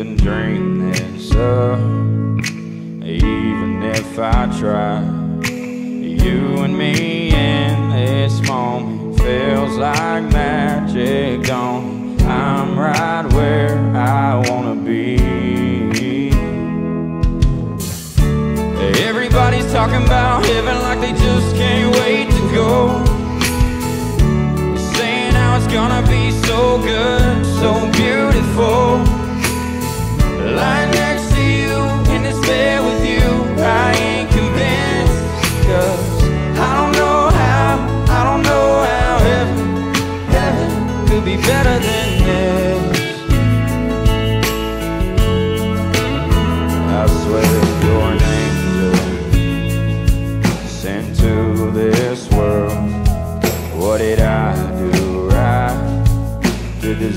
couldn't dream this up, even if I tried.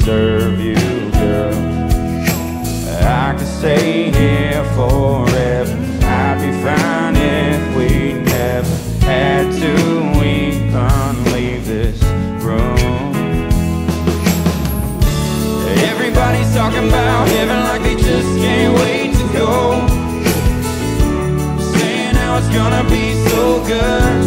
To deserve you, girl? I could stay here forever. I'd be fine if we never had to even leave this room. Everybody's talking about heaven like they just can't wait to go. Saying how it's gonna be so good,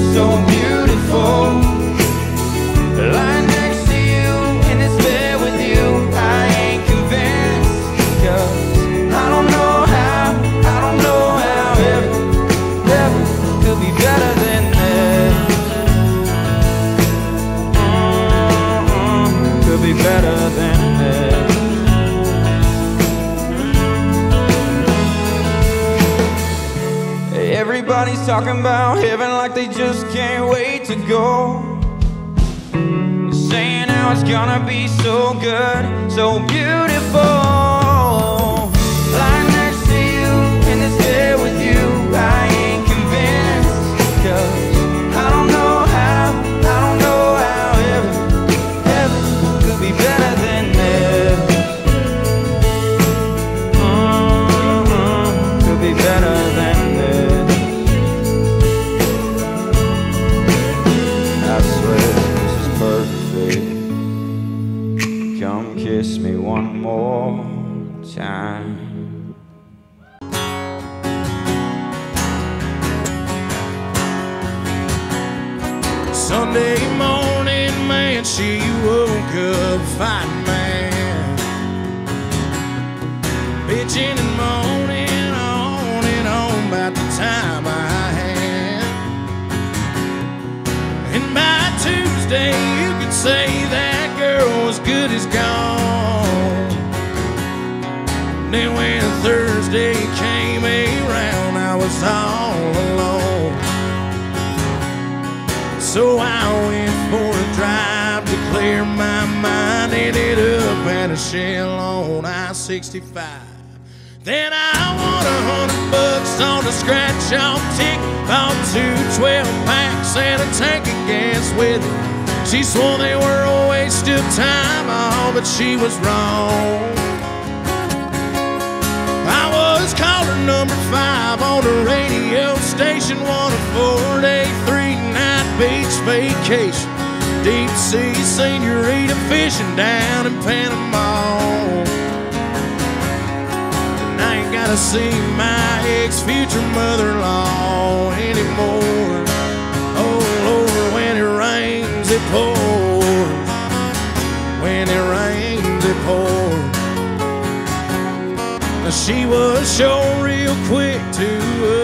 talking about heaven like they just can't wait to go. Saying how it's gonna be so good, so beautiful. Thursday came around, I was all alone. So I went for a drive to clear my mind. Ended up at a shell on I-65. Then I won a hundred bucks on a scratch off ticket. Bought two 12 packs and a tank of gas with it. She swore they were a waste of time, oh, but she was wrong. Number five on the radio station, one of four day, three night beach vacation. Deep sea senorita fishing down in Panama. And I ain't gotta see my ex future mother in law anymore. Oh Lord, when it rains, it pours. When it rains, it pours. She was sure real quick to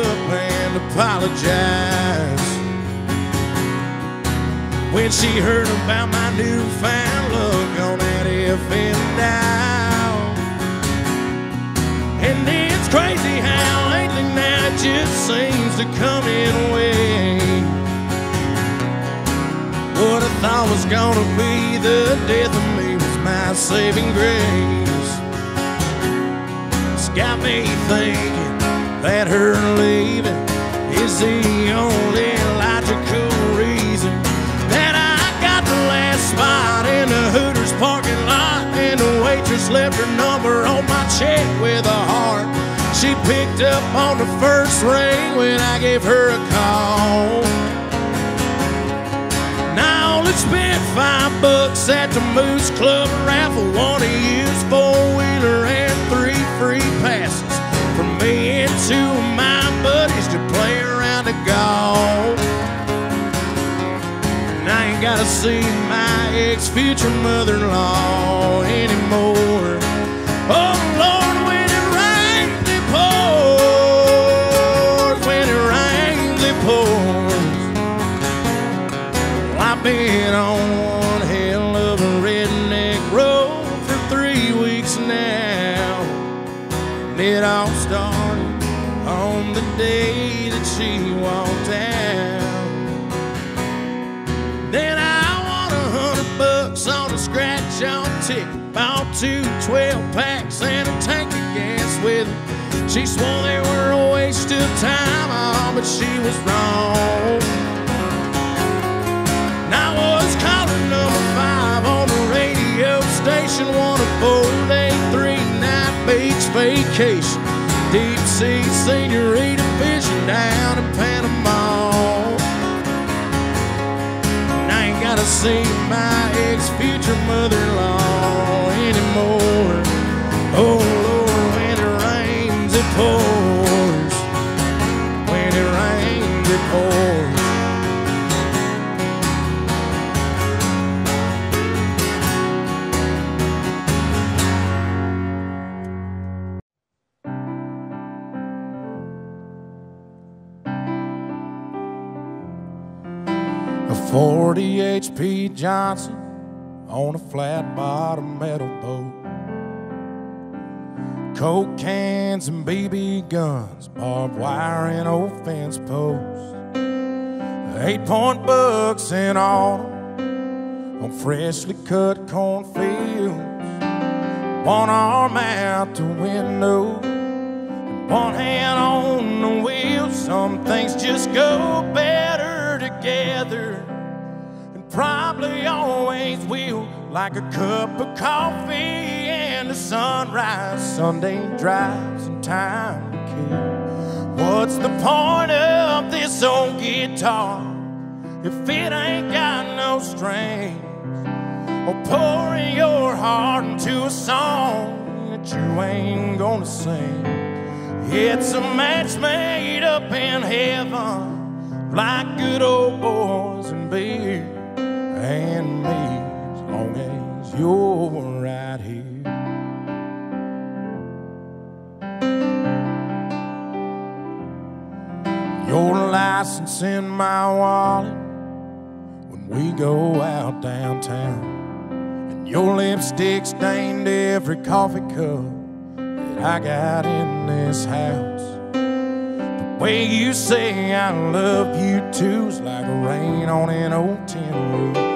up and apologize when she heard about my newfound look on that FM dial. And it's crazy how lately now it just seems to come in waves. What I thought was gonna be the death of me was my saving grace. Got me thinking that her leaving is the only logical reason that I got the last spot in the Hooters parking lot, and the waitress left her number on my check with a heart. She picked up on the first ring when I gave her a call. Now all that Spent five bucks at the Moose Club raffle, won a used four wheeler two of my buddies to play around the golf. And I ain't gotta see my ex future mother in law anymore. Oh Lord, when it rains, it pours. When it rains, it pours. Well, I've been on one hell of a redneck road for three weeks now. And it all day that she walked out. Then I won a hundred bucks on a scratch on ticket. Bought two 12 packs and a tank of gas with it. She swore they were a waste of time, oh, but she was wrong. And I was calling number five on the radio station, one a four-day, three-night beach vacation. Deep sea senorita fishing down in Panama. And I ain't gotta see my ex-future mother-in-law anymore. HP Johnson on a flat bottom metal boat. Coke cans and BB guns, barbed wire and old fence posts. Eight point bucks in autumn on freshly cut cornfields. One arm out the window, one hand on the wheel. Some things just go better together probably always will. Like a cup of coffee and a sunrise, Sunday drives and time to kill. What's the point of this old guitar if it ain't got no strings? Or pouring your heart into a song that you ain't gonna sing. It's a match made up in heaven, like good old boys and beer and me, as long as you're right here. Your license in my wallet when we go out downtown, and your lipstick stained every coffee cup that I got in this house. The way you say I love you too's like rain on an old tin roof.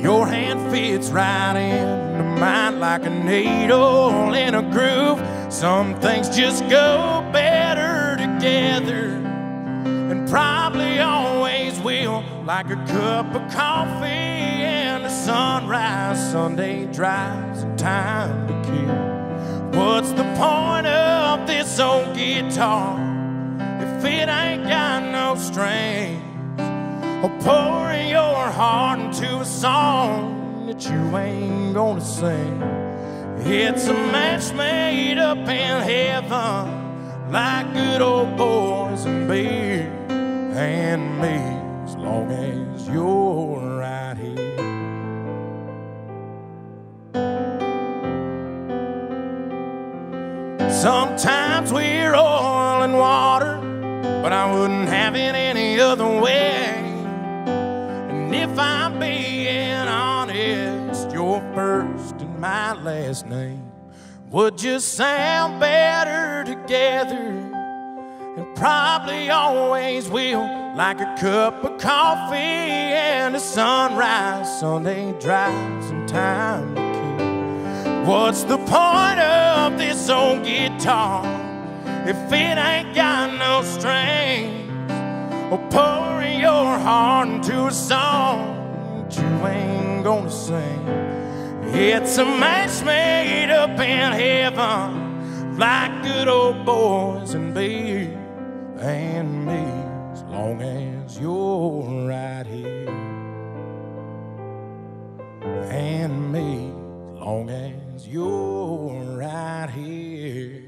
Your hand fits right into mine like a needle in a groove. Some things just go better together, and probably always will. Like a cup of coffee and a sunrise, Sunday drives and time to kill. What's the point of this old guitar if it ain't got no strings? Or pouring your heart into a song that you ain't gonna sing. It's a match made up in heaven, like good old boys and beer and me, as long as you're right here. Sometimes we're oil and water, but I wouldn't have it any other way. If I'm being honest, your first and my last name would just sound better together, and probably always will. Like a cup of coffee and a sunrise, Sunday drives and time to kill. What's the point of this old guitar if it ain't got no strings? Or pouring your heart into a song that you ain't gonna sing. It's a match made up in heaven, like good old boys and beer and me, as long as you're right here. and me, as long as you're right here.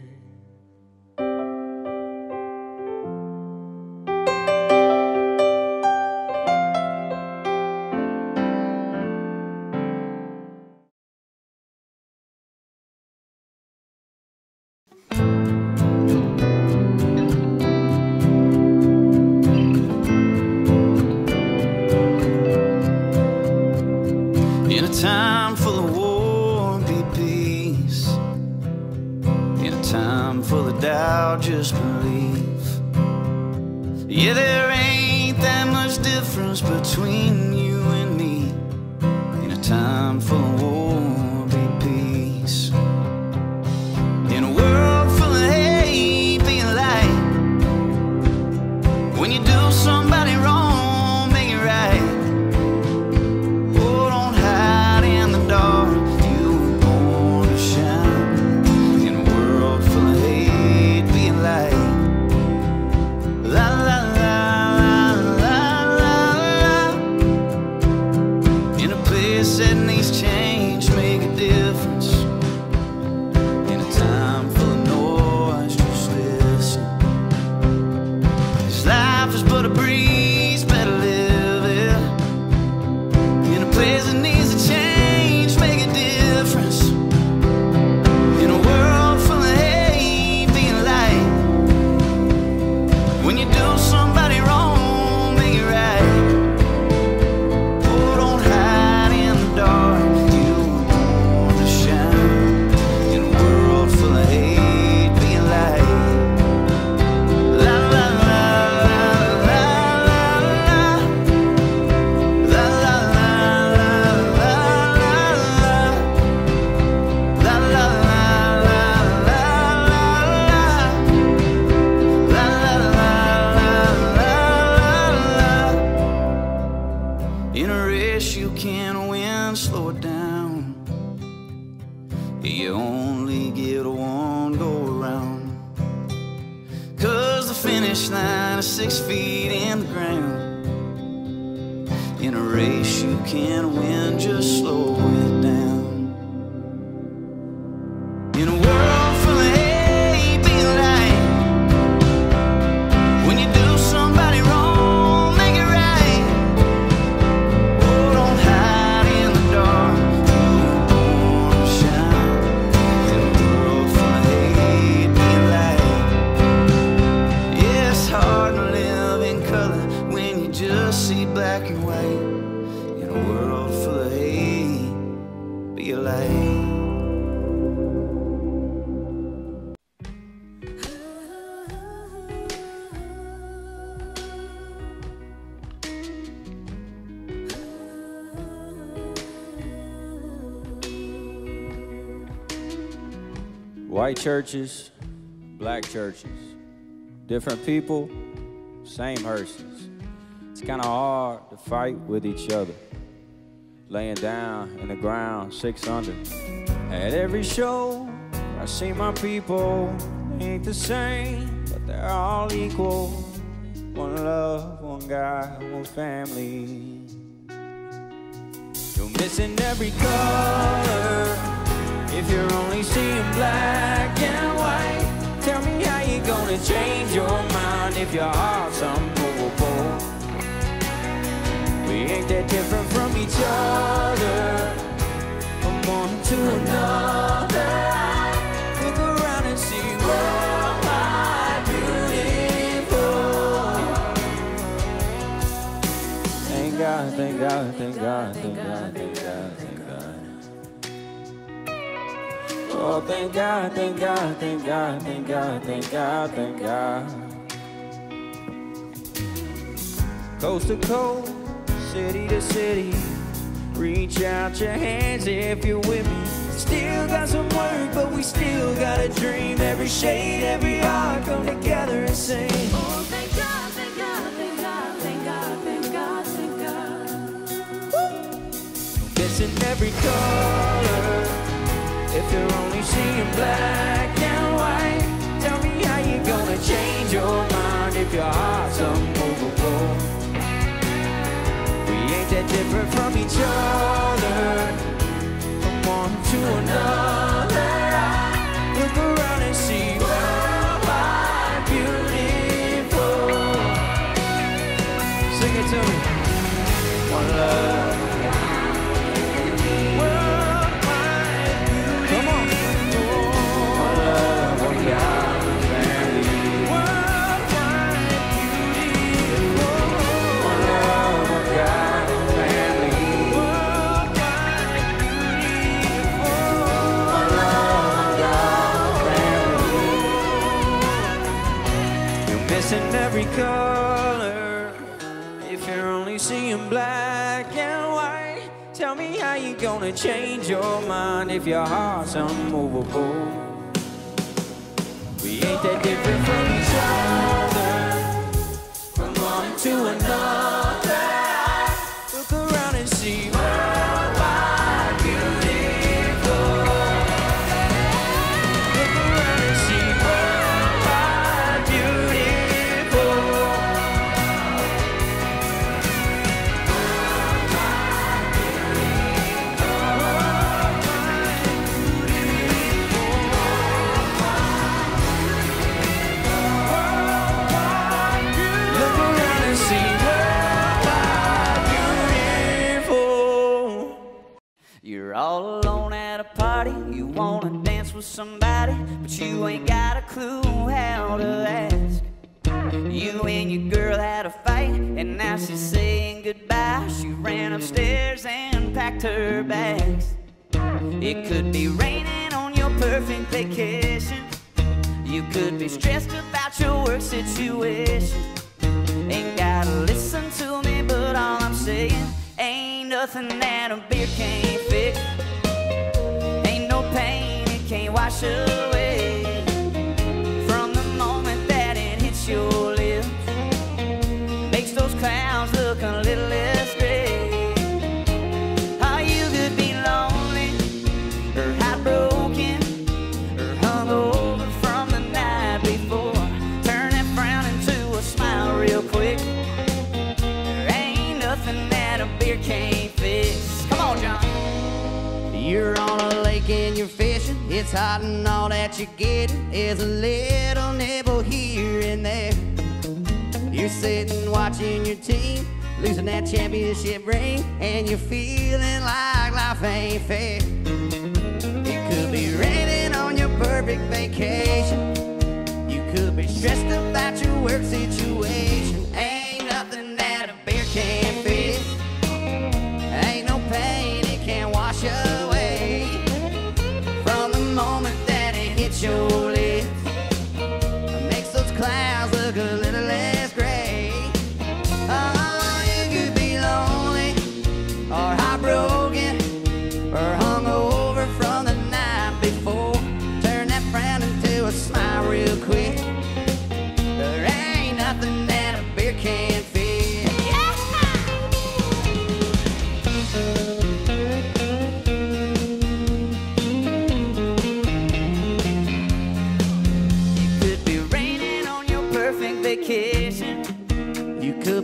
Churches, black churches, different people, same hearses. It's kind of hard to fight with each other. Laying down in the ground, six under. At every show, I see my people. They ain't the same, but they're all equal. One love, one God, one family. You're missing every color. Gonna change your mind if your heart's unmovable. We ain't that different from each other, from one to another. Look around and see beautiful. Thank God, thank God, thank God, thank God, Oh, thank God, thank God, thank God, thank God, thank God, thank God. Coast to coast, city to city, reach out your hands if you're with me. Still got some work, but we still got a dream. Every shade, every heart come together and sing. Oh, thank God, thank God, thank God, thank God, thank God, thank God. Missing every color. If you're only seeing black and white, tell me how you're gonna change your mind if your heart's unmovable. We ain't that different from each other. Gonna change your mind if your heart's unmovable. We ain't that different from each other, from one to another. Your girl had a fight, and now she's saying goodbye. She ran upstairs and packed her bags. It could be raining on your perfect vacation. You could be stressed about your work situation. Ain't gotta listen to me, but all I'm saying ain't nothing that a beer can't fix. Ain't no pain it can't wash away. From the moment that it hits your clouds look a little less gray. How you could be lonely or heartbroken or hungover from the night before. Turn that frown into a smile real quick. There ain't nothing that a beer can't fix. Come on, Jon. You're on a lake and you're fishing. It's hot and all that you're getting is a little nibble here and there. You're sitting watching your team losing that championship ring, and you're feeling like life ain't fair. It could be raining on your perfect vacation. You could be stressed about your work situation. Ain't nothing that a beer can't fix. Ain't no pain it can't wash away from the moment that it hits your lips.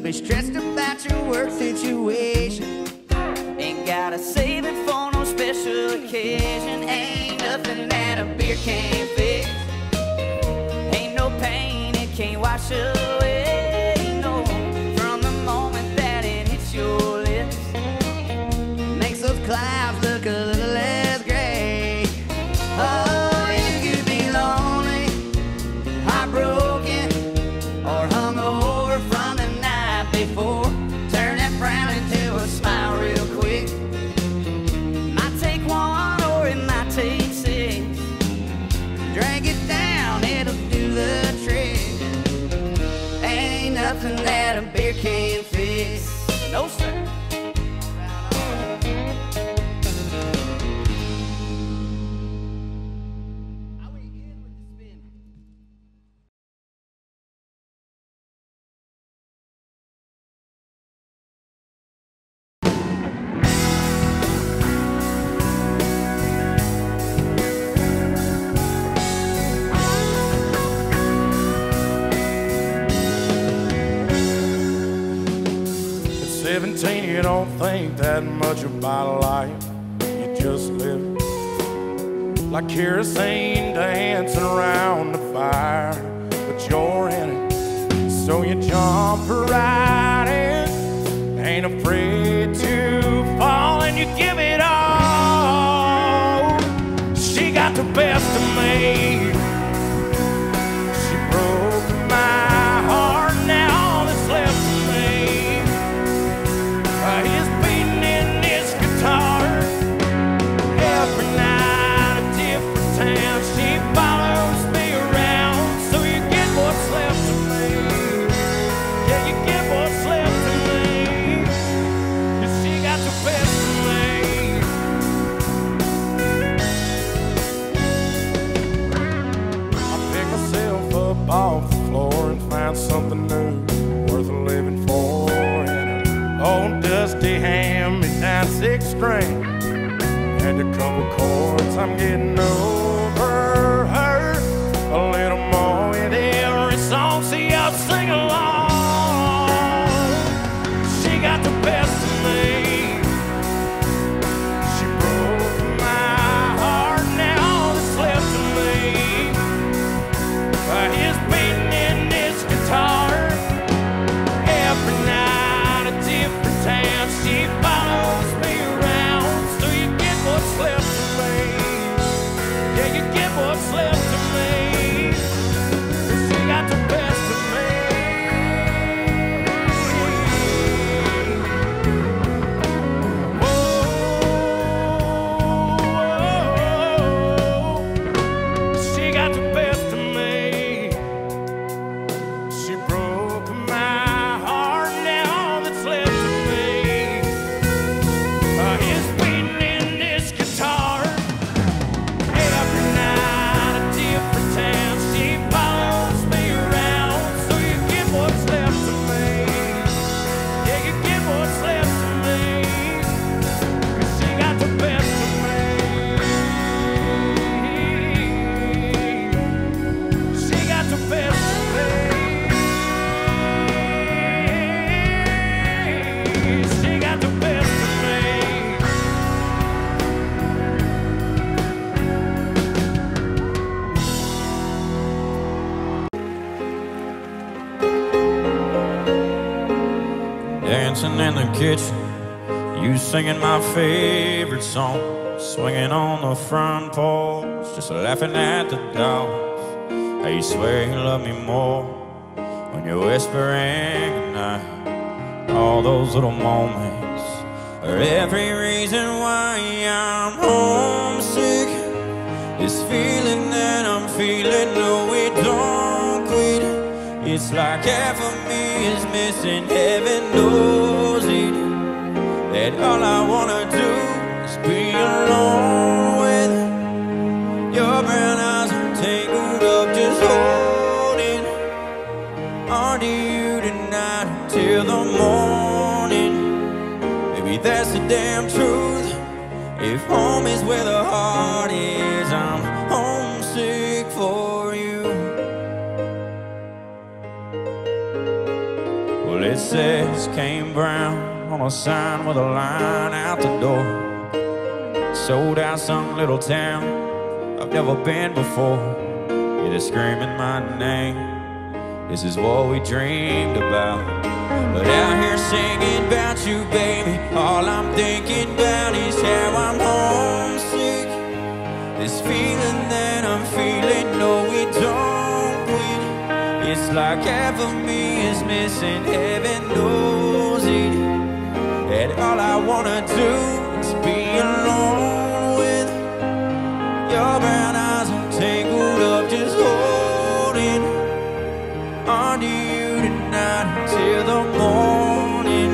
Be stressed about your work situation. Ain't gotta save it for no special occasion. Ain't nothing that a beer can't fix. Ain't no pain it can't wash away. 18, you don't think that much about life. You just live like kerosene dancing around the fire, but you're in it. So you jump right in, ain't afraid to fall, and you give it all. She got the best of me. String and a couple chords. I'm getting over kitchen, you singing my favorite song. Swinging on the front porch, just laughing at the dogs. How you swear you love me more when you're whispering goodnight. All those little moments are every reason why I'm homesick. This feeling that I'm feeling, no, it don't quit. It's like half of me is missing, heaven knows. That all I wanna do is be alone with your brown eyes. Tangled up, just holding on to you tonight until the morning. Maybe that's the damn truth. If home is where the heart is, I'm homesick for you. Well, it says Kane Brown on a sign with a line out the door. Sold out some little town I've never been before. Yeah, they're screaming my name. This is what we dreamed about. But out here singing about you, baby, all I'm thinking about is how I'm homesick. This feeling that I'm feeling, no, it don't quit. It's like half of me is missing, heaven knows. And all I wanna do is be alone with your brown eyes. I'm tangled up, just holding on to you tonight until the morning.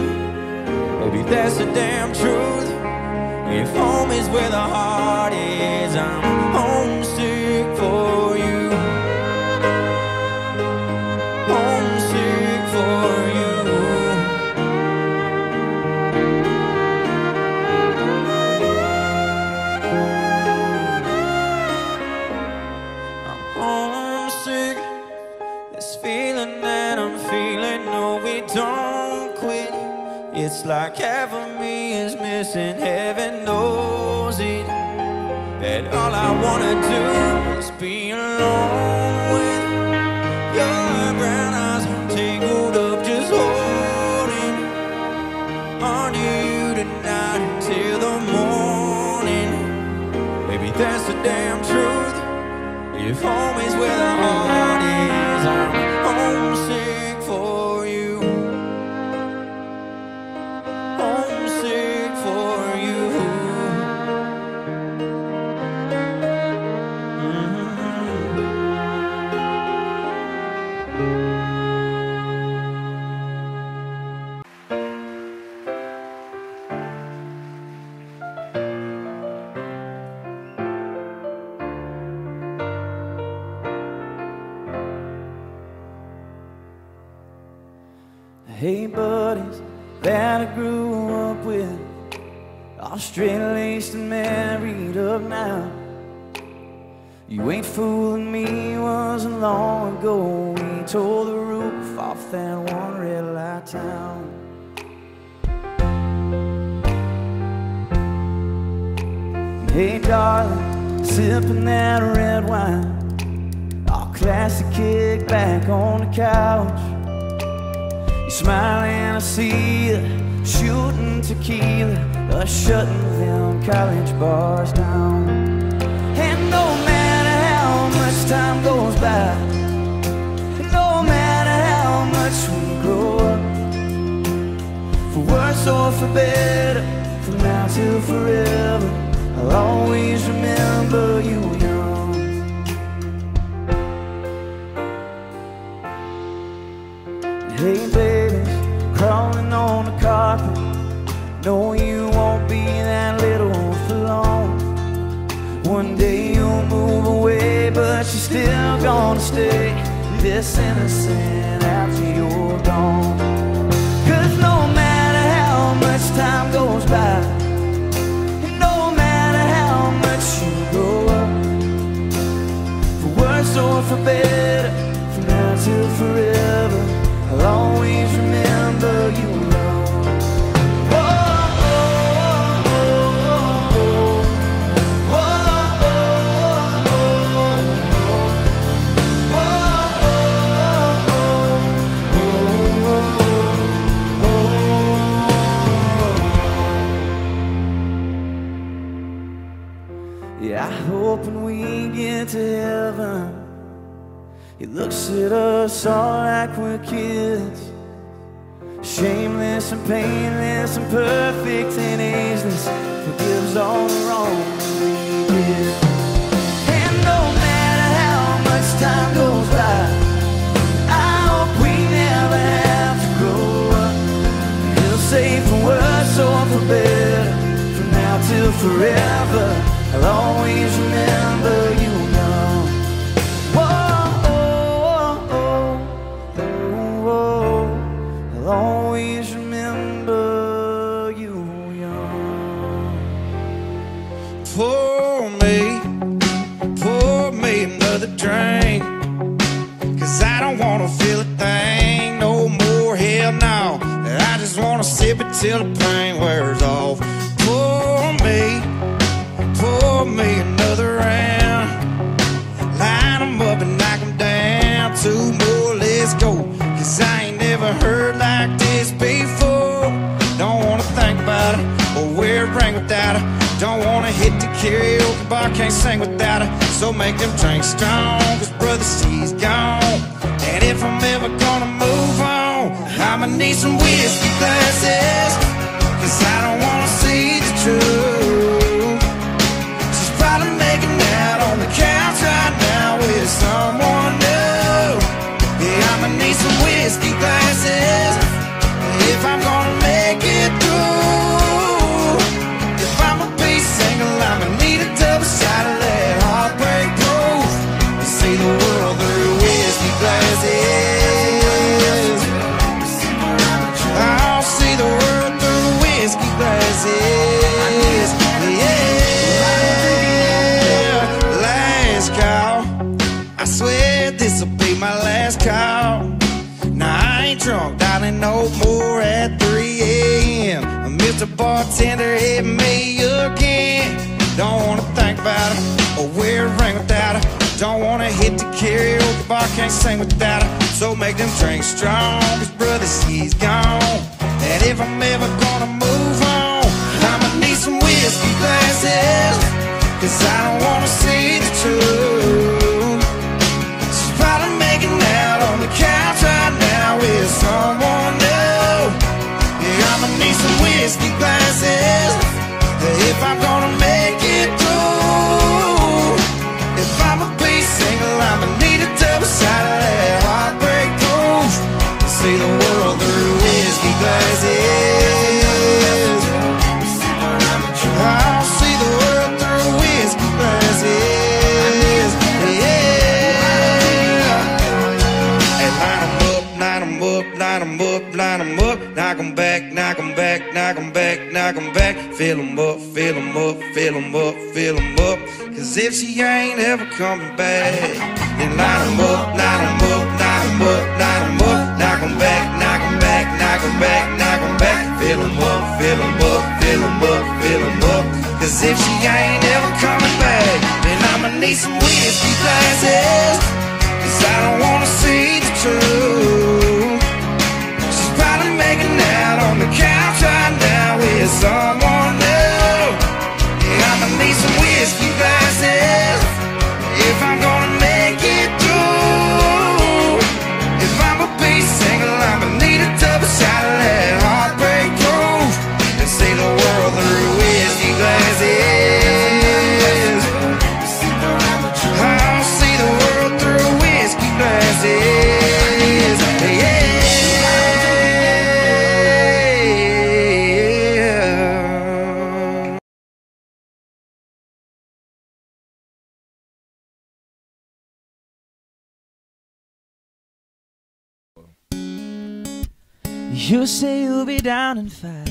Maybe that's the damn truth. If home is where the heart is, I'm It's like half of me is missing, heaven knows it. And all I wanna do is be alone with your brown eyes tangled up, just holding on you tonight until the morning. Baby, that's the damn truth. If home is where the heart is, I'm No more at 3 a.m. Mr. Bartender hit me again. Don't wanna think about it, or wear a ring without it. Don't wanna hit the karaoke bar, can't sing without it. So make them drinks strong, cause brother, she's gone. And if I'm ever gonna move on, I'ma need some whiskey glasses, cause I don't wanna see the truth. With someone new. Yeah, I'ma need some whiskey glasses if I'm gonna knock 'em back. Fill 'em up, fill 'em up, fill 'em up, fill 'em up. Cause if she ain't ever coming back, then line 'em up, line 'em up, line 'em up, line 'em up. Knock 'em back, knock 'em back, knock 'em back, knock 'em back. Fill 'em up, fill 'em up, fill 'em up, fill 'em up. Cause if she ain't ever coming back, then I'ma need some whiskey glasses. Cause I don't wanna see the truth. Now You say you'll be down in five.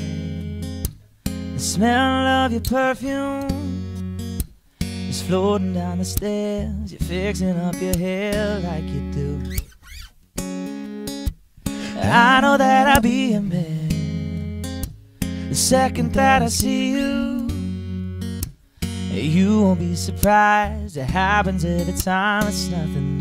The smell of your perfume is floating down the stairs. You're fixing up your hair like you do. I know that I'll be a man the second that I see you. You won't be surprised. It happens every time. It's nothing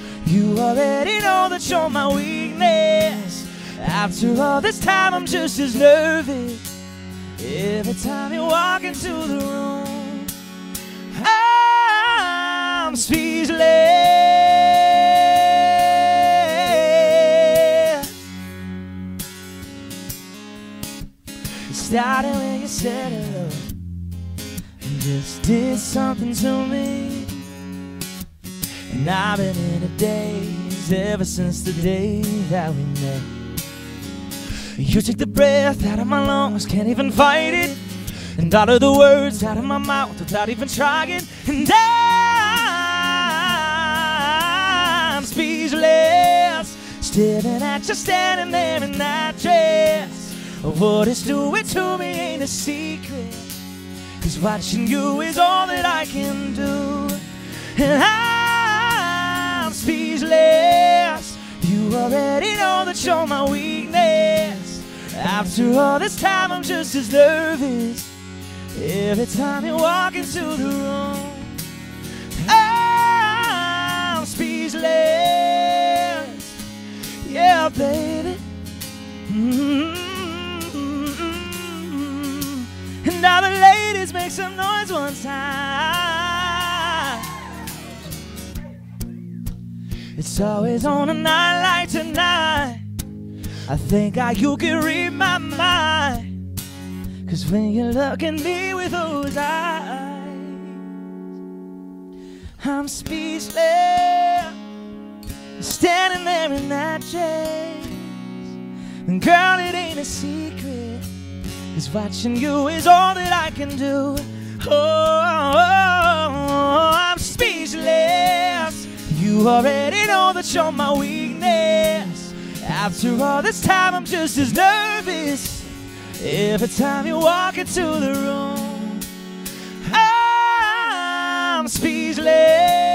You already know that you're my weakness. After all this time, I'm just as nervous. Every time you walk into the room, I'm speechless. It started when you said hello and just did something to me. And I've been in a daze ever since the day that we met. You take the breath out of my lungs, can't even fight it. And all of the words out of my mouth without even trying. And I'm speechless, staring at you standing there in that dress. What it's doing to me ain't a secret. Cause watching you is all that I can do. And I'm speechless. You already know that you're my weakness. After all this time, I'm just as nervous. Every time you walk into the room, I'm speechless. Yeah, baby. Mm-hmm. And all the ladies make some noise one time. It's always on a night like tonight. I think I, you can read my mind. Cause when you look at me with those eyes, I'm speechless. Standing there in that chase. And girl, it ain't a secret. Cause watching you is all that I can do. oh, oh, oh, oh I'm speechless. You already know that you're my weakness. After all this time, I'm just as nervous. Every time you walk into the room, I'm speechless.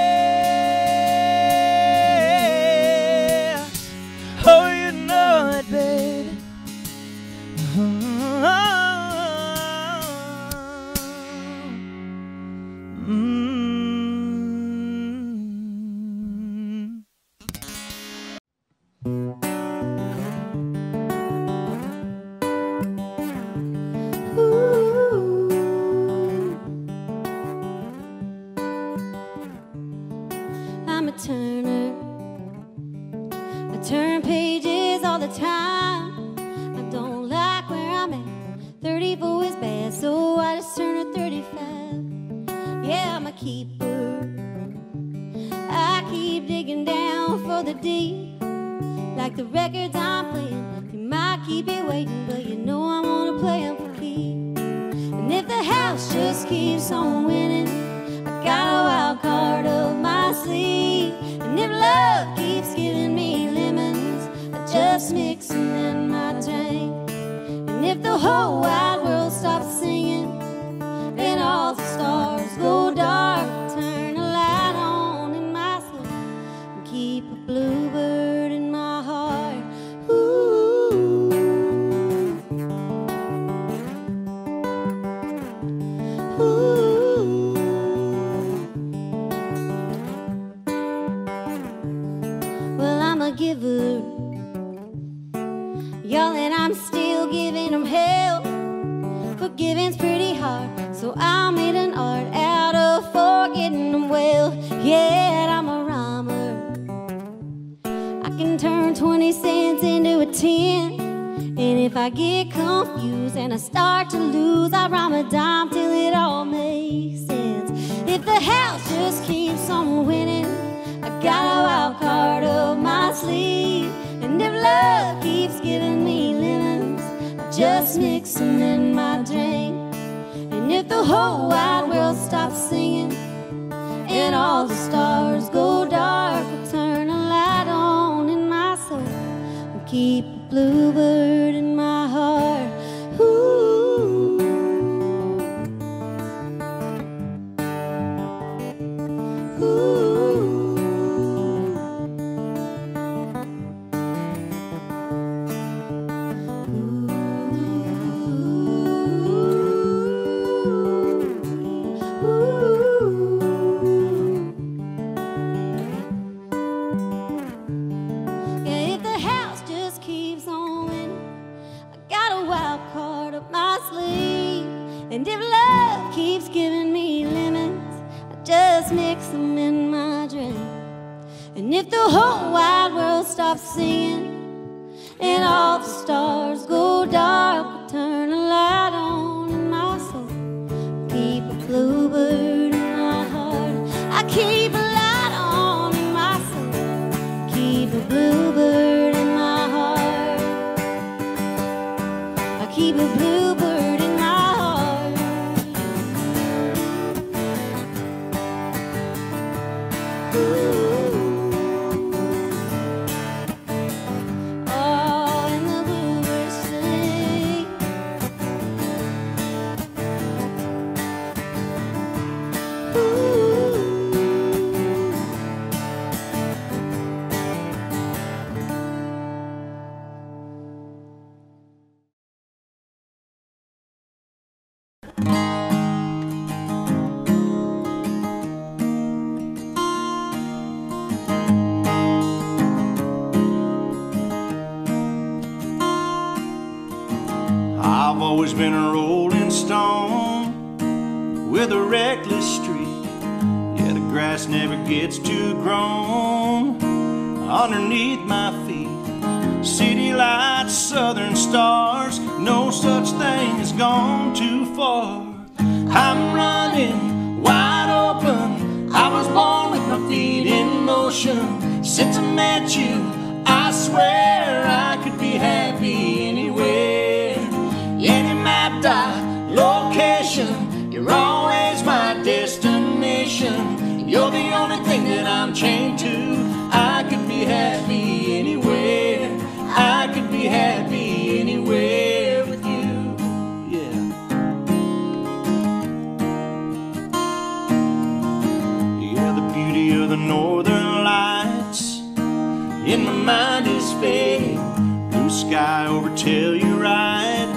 Sky over Telluride.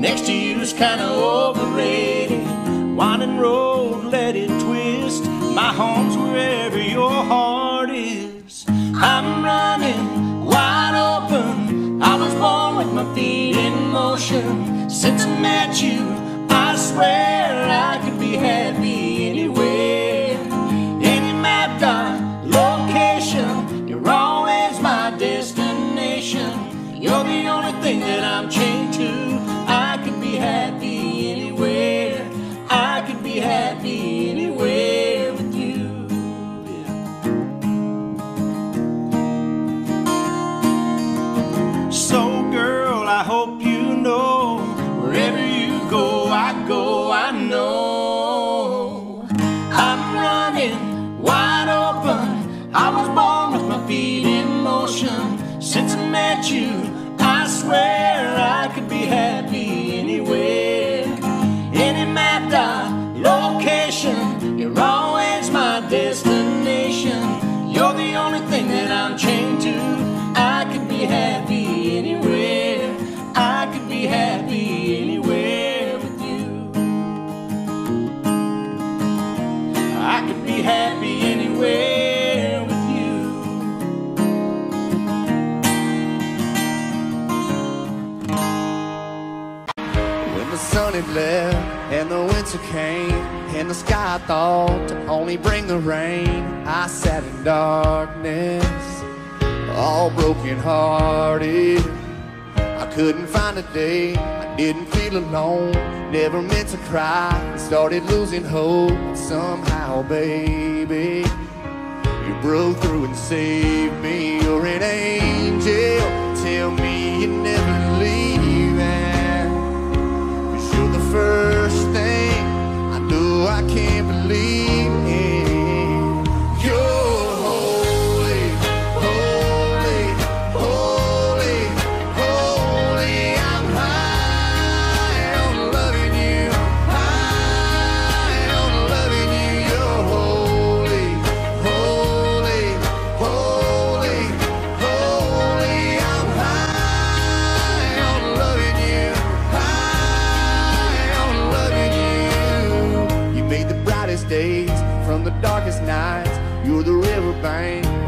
Next to you is kinda overrated. Winding road, let it twist. My home's wherever your heart is. I'm running wide open. I was born with my feet in motion. Since I met you, I swear I could be happy left and the winter came and the sky thought to only bring the rain, I sat in darkness, all broken hearted. I couldn't find a day, I didn't feel alone, never meant to cry, started losing hope. Somehow, baby, you broke through and saved me. You're an angel. Tell me you're never first thing. I know I can't believe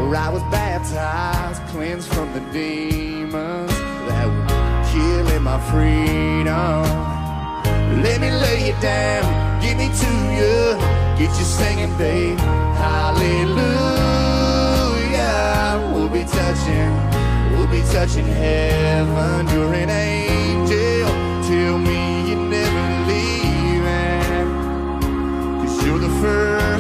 where I was baptized, cleansed from the demons that were killing my freedom. Let me lay you down, get me to you, get you singing, babe. Hallelujah. We'll be touching, we'll be touching heaven. You're an angel. Tell me you're never leaving. Cause you're the first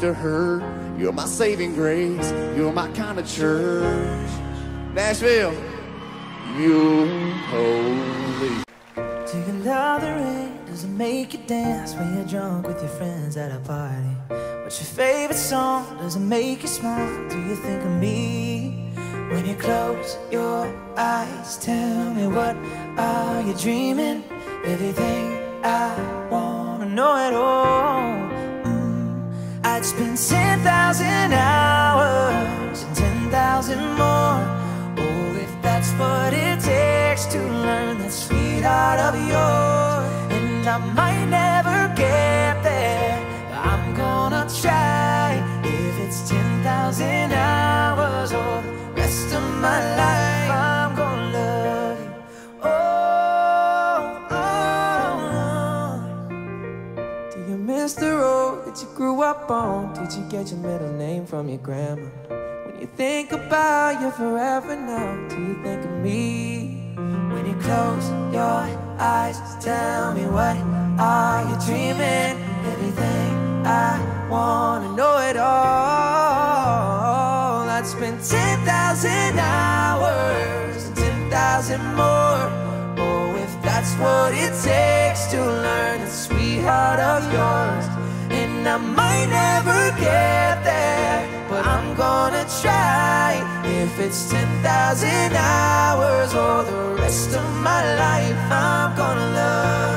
to her. You're my saving grace. You're my kind of church. Nashville, you're holy. You love the rain? Does it make you dance when you're drunk with your friends at a party? What's your favorite song? Does it make you smile? Do you think of me? When you close your eyes, tell me what are you dreaming? Everything I wanna know at all. It's been 10,000 hours and 10,000 more. Oh, if that's what it takes to learn that sweet art of yours. And I might never get there I'm gonna try. If it's 10,000 hours or the rest of my life grew up on? Did you get your middle name from your grandma? When you think about you forever now, do you think of me? When you close your eyes, tell me what are you dreaming? Everything I wanna know it all. I'd spend 10,000 hours and 10,000 more. Oh, if that's what it takes to learn the sweetheart of yours. And I might never get there, but I'm gonna try. If it's 10,000 hours or the rest of my life, I'm gonna love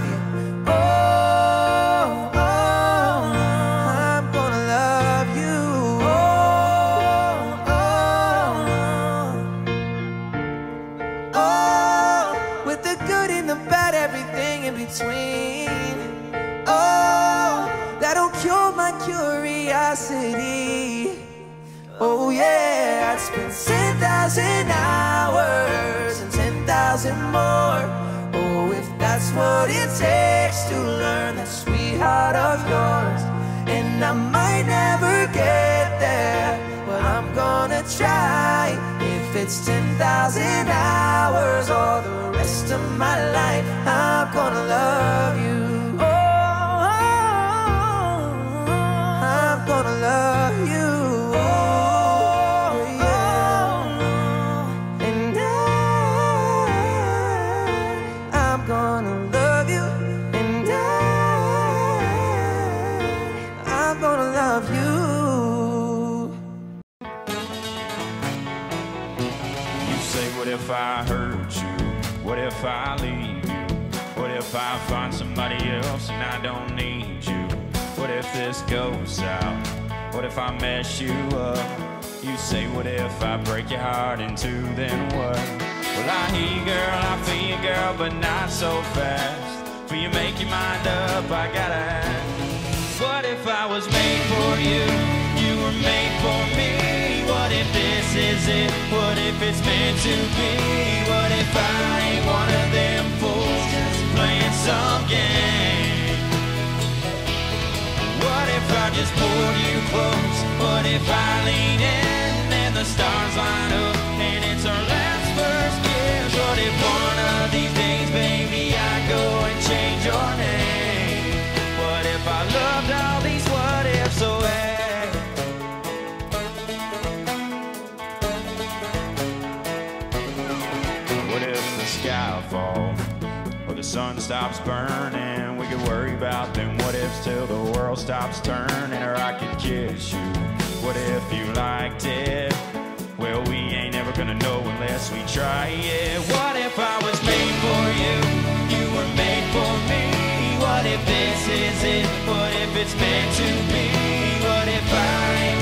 curiosity. Oh yeah, I'd spend 10,000 hours and 10,000 more. Oh, if that's what it takes to learn that sweetheart of yours. And I might never get there, but I'm gonna try. If it's 10,000 hours or the rest of my life, I'm gonna love you. I find somebody else and I don't need you? What if this goes south? What if I mess you up? You say, What if I break your heart in two? Then what? Well, I hear you, girl, I feel you, girl, but not so fast. For you make your mind up, I gotta ask. What if I was made for you? You were made for me. What if this is it? What if it's meant to be? What if I ain't one of them fools just playing some game? If I just pulled you close? What if I lean in and the stars line up and it's our last first kiss? What if one of these days, baby, I go and change your name? What if I loved all these what ifs away? What if the sky falls or the sun stops burning? We could worry about them what ifs till the world stops turning, or I could kiss you. What if you liked it? Well, we ain't ever gonna know unless we try it. What if I was made for you? You were made for me. What if this is it? What if it's meant to be? What if I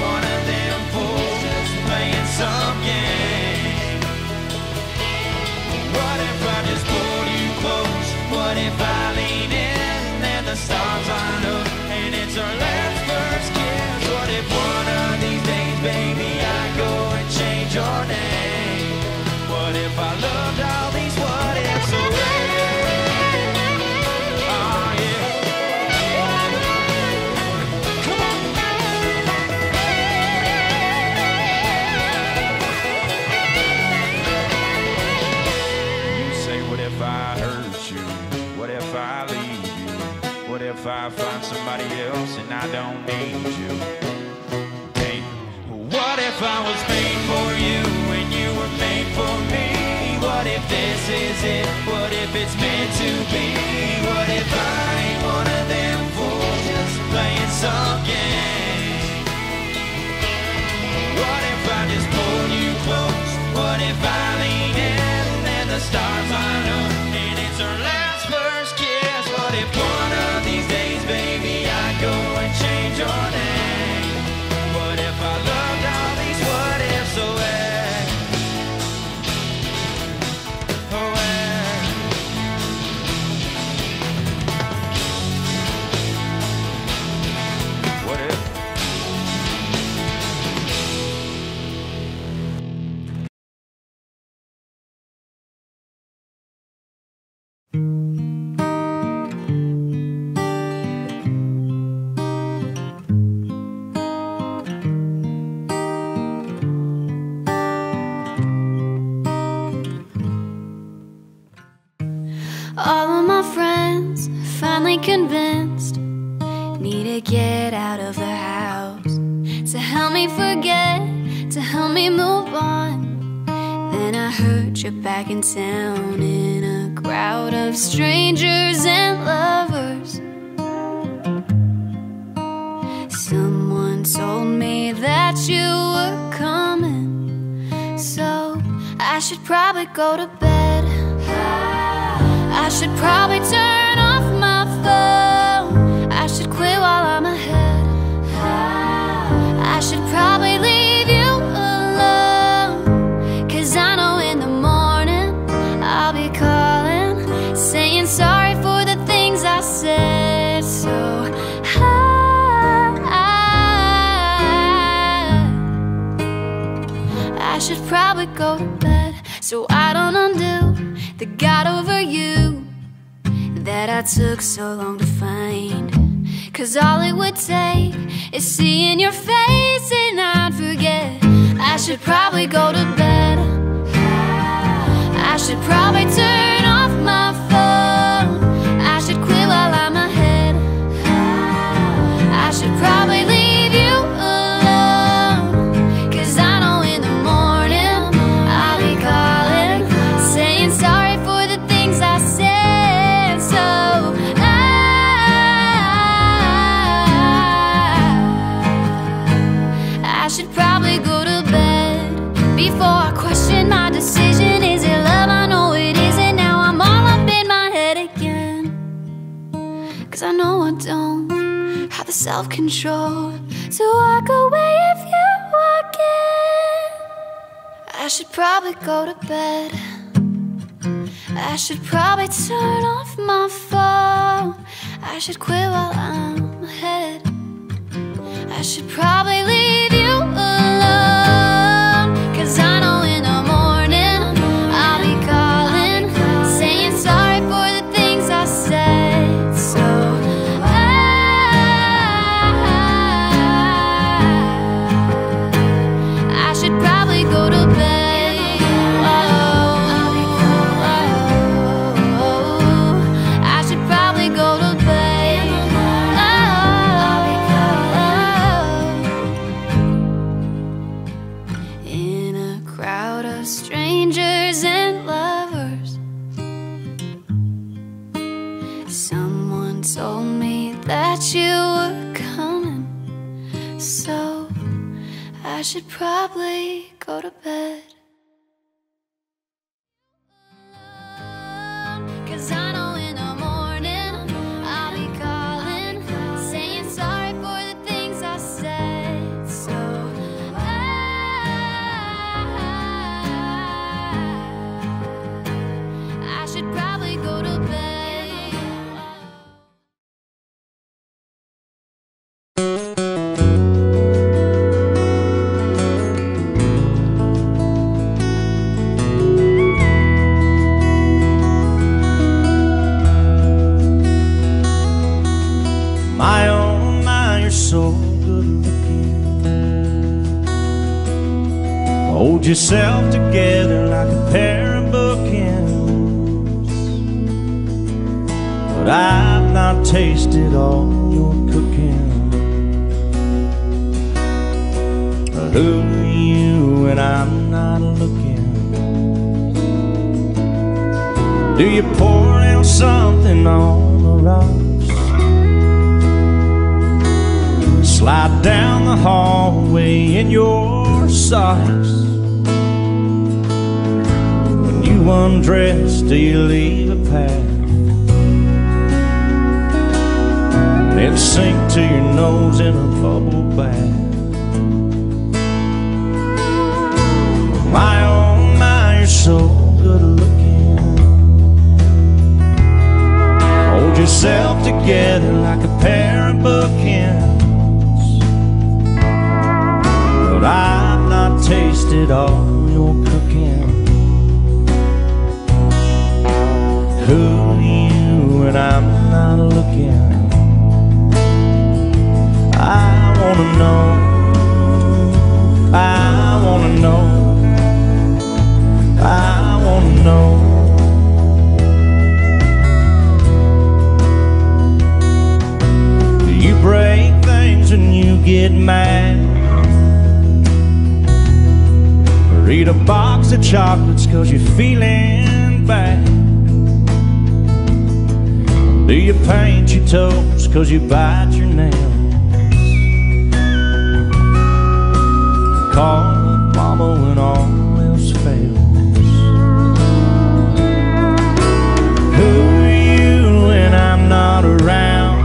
go to bed. took so long to find. Cause all it would take is seeing your face and I'd forget. I should probably go to bed. I should probably turn self-control to walk away if you walk in. I should probably go to bed. I should probably turn off my phone. I should quit while I'm ahead. I should probably leave. should probably go to bed. Slide down the hallway in your socks. When you undress, do you leave a path? Then sink to your nose in a bubble bath. My oh my, you're so good looking. Hold yourself together like a pair of bookends. tasted all your cooking. Who are you when I'm not looking? I wanna know. I wanna know. I wanna know. You break things when you get mad. Or eat a box of chocolates cause you're feeling bad. Do you paint your toes cause you bite your nails? Call mama when all else fails. Who are you when I'm not around?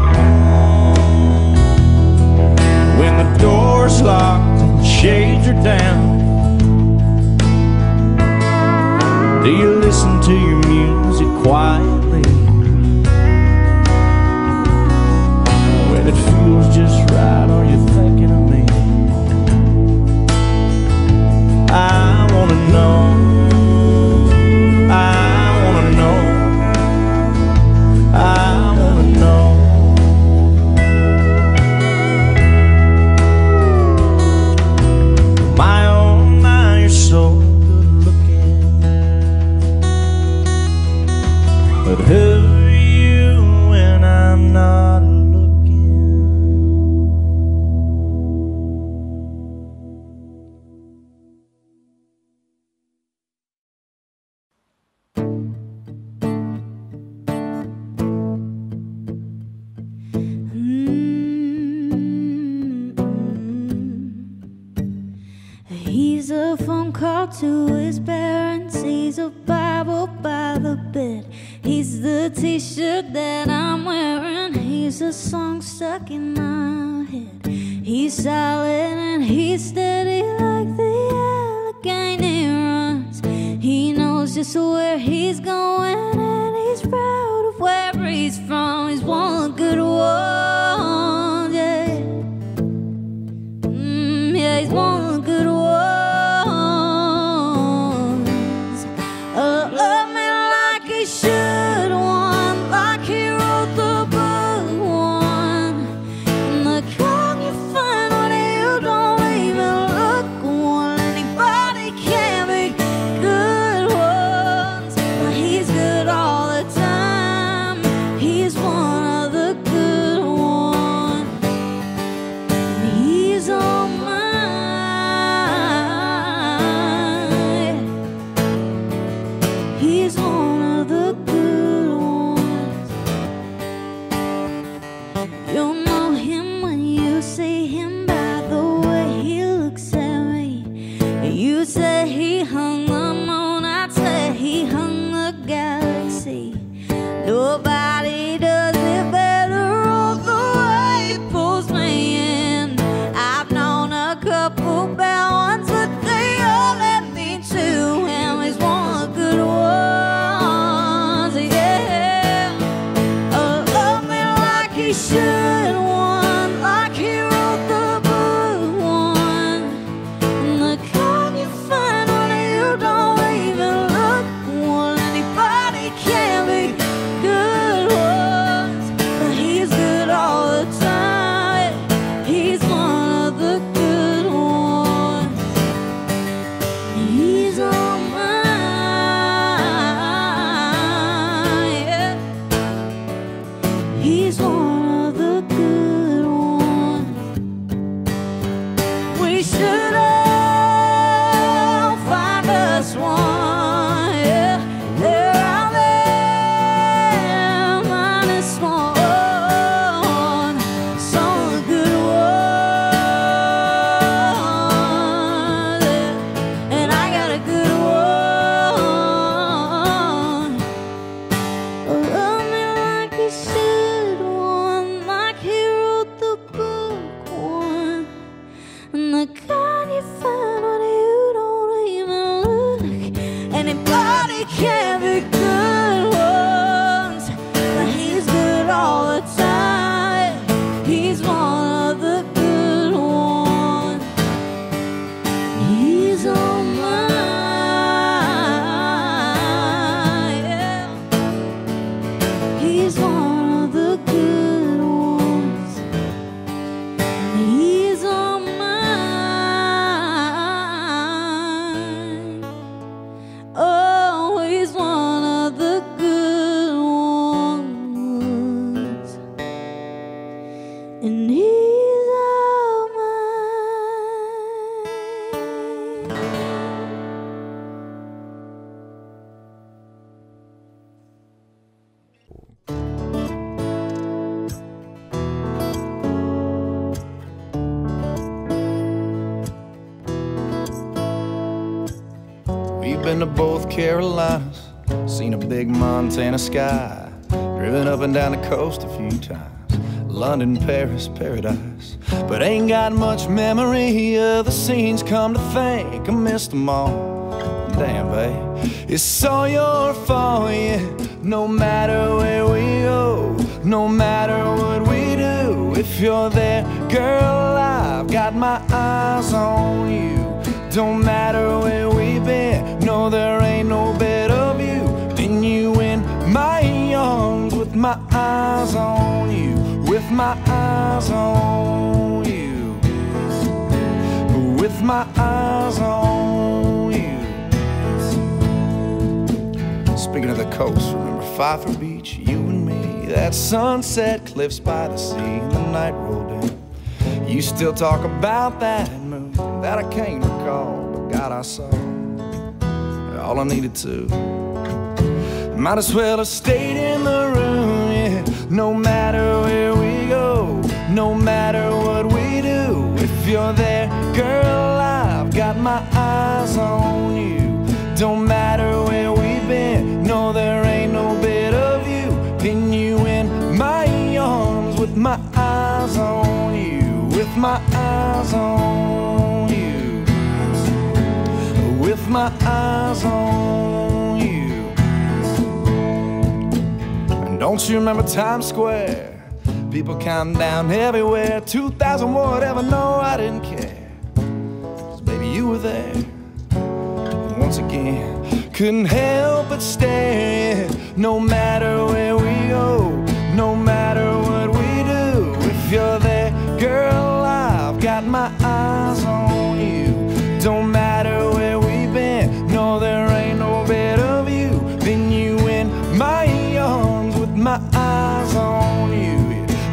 When the door's locked and shades are down. Do you listen to your music quietly? When it feels just right, are you thinking of me? I wanna know Montana sky, driven up and down the coast a few times. London, Paris, paradise. But ain't got much memory of the scenes, come to think I missed them all. Damn, babe, it's all your fault, yeah. No matter where we go, no matter what we do, if you're there, girl, I've got my eyes on you. Don't matter where we've been, no, there ain't no better my arms with my eyes on you, with my eyes on you, with my eyes on you. Speaking of the coast, remember Pfeiffer Beach, you and me, that sunset cliffs by the sea, and the night rolled in. You still talk about that moon that I can't recall, but God, I saw all I needed to. Might as well have stayed in the room, yeah. No matter where we go, no matter what we do, if you're there, girl, I've got my eyes on you. Don't matter where we've been, no, there ain't no better view than you in my arms with my eyes on you, with my eyes on you, with my eyes on you. Don't you remember Times Square? People counting down everywhere, 2,000 whatever, no, I didn't care. 'Cause baby, you were there. And once again, couldn't help but stare. No matter where we go, no matter what we do, if you're there, girl, I've got my eyes on you. Don't matter where we've been, no, there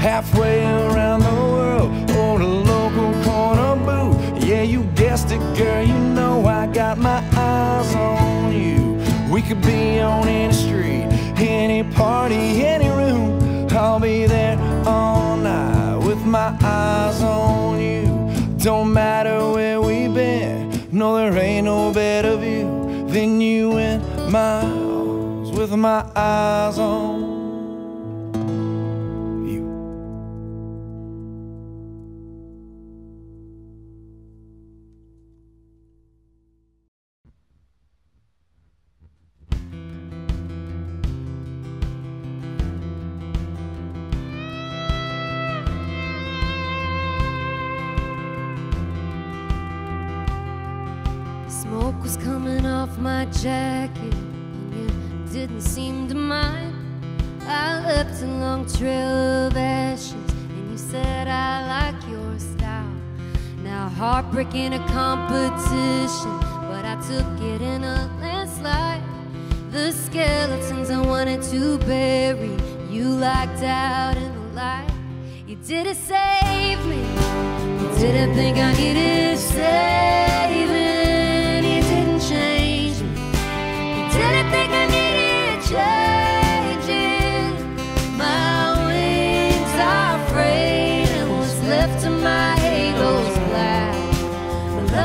Halfway around the world, or the local corner booth. Yeah, you guessed it, girl, you know I got my eyes on you. We could be on any street, any party, any room. I'll be there all night with my eyes on you. Don't matter where we've been, no, there ain't no better view than you my arms with my eyes on jacket, and you didn't seem to mind. I left a long trail of ashes, and you said I like your style. Now heartbreak in a competition, but I took it in a landslide. The skeletons I wanted to bury, you locked out in the light. You didn't save me. You didn't think I needed saving.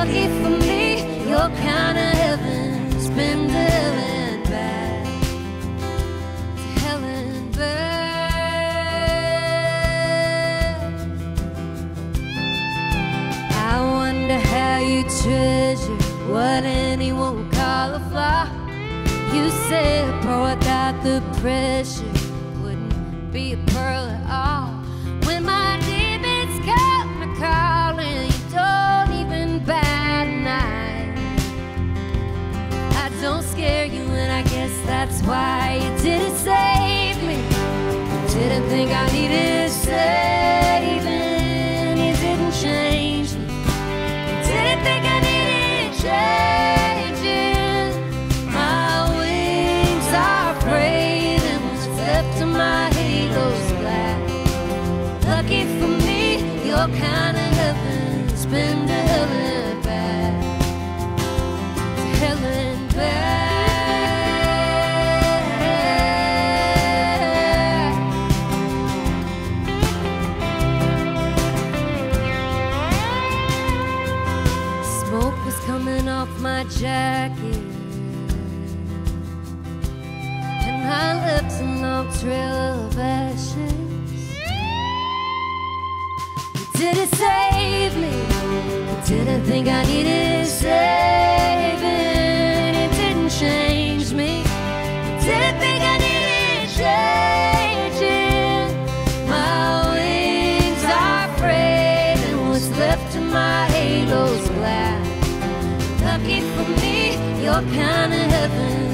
Lucky for me, your kind of heaven's been to Without the pressure wouldn't be a pearl at all. When my demons come a calling, you don't even bat an eye. I don't scare you, and I guess that's why think I needed saving? It didn't change me. Did I think I needed changing? My wings are frayed, and what's left of my halo's black. Lucky for me, your kind of heaven's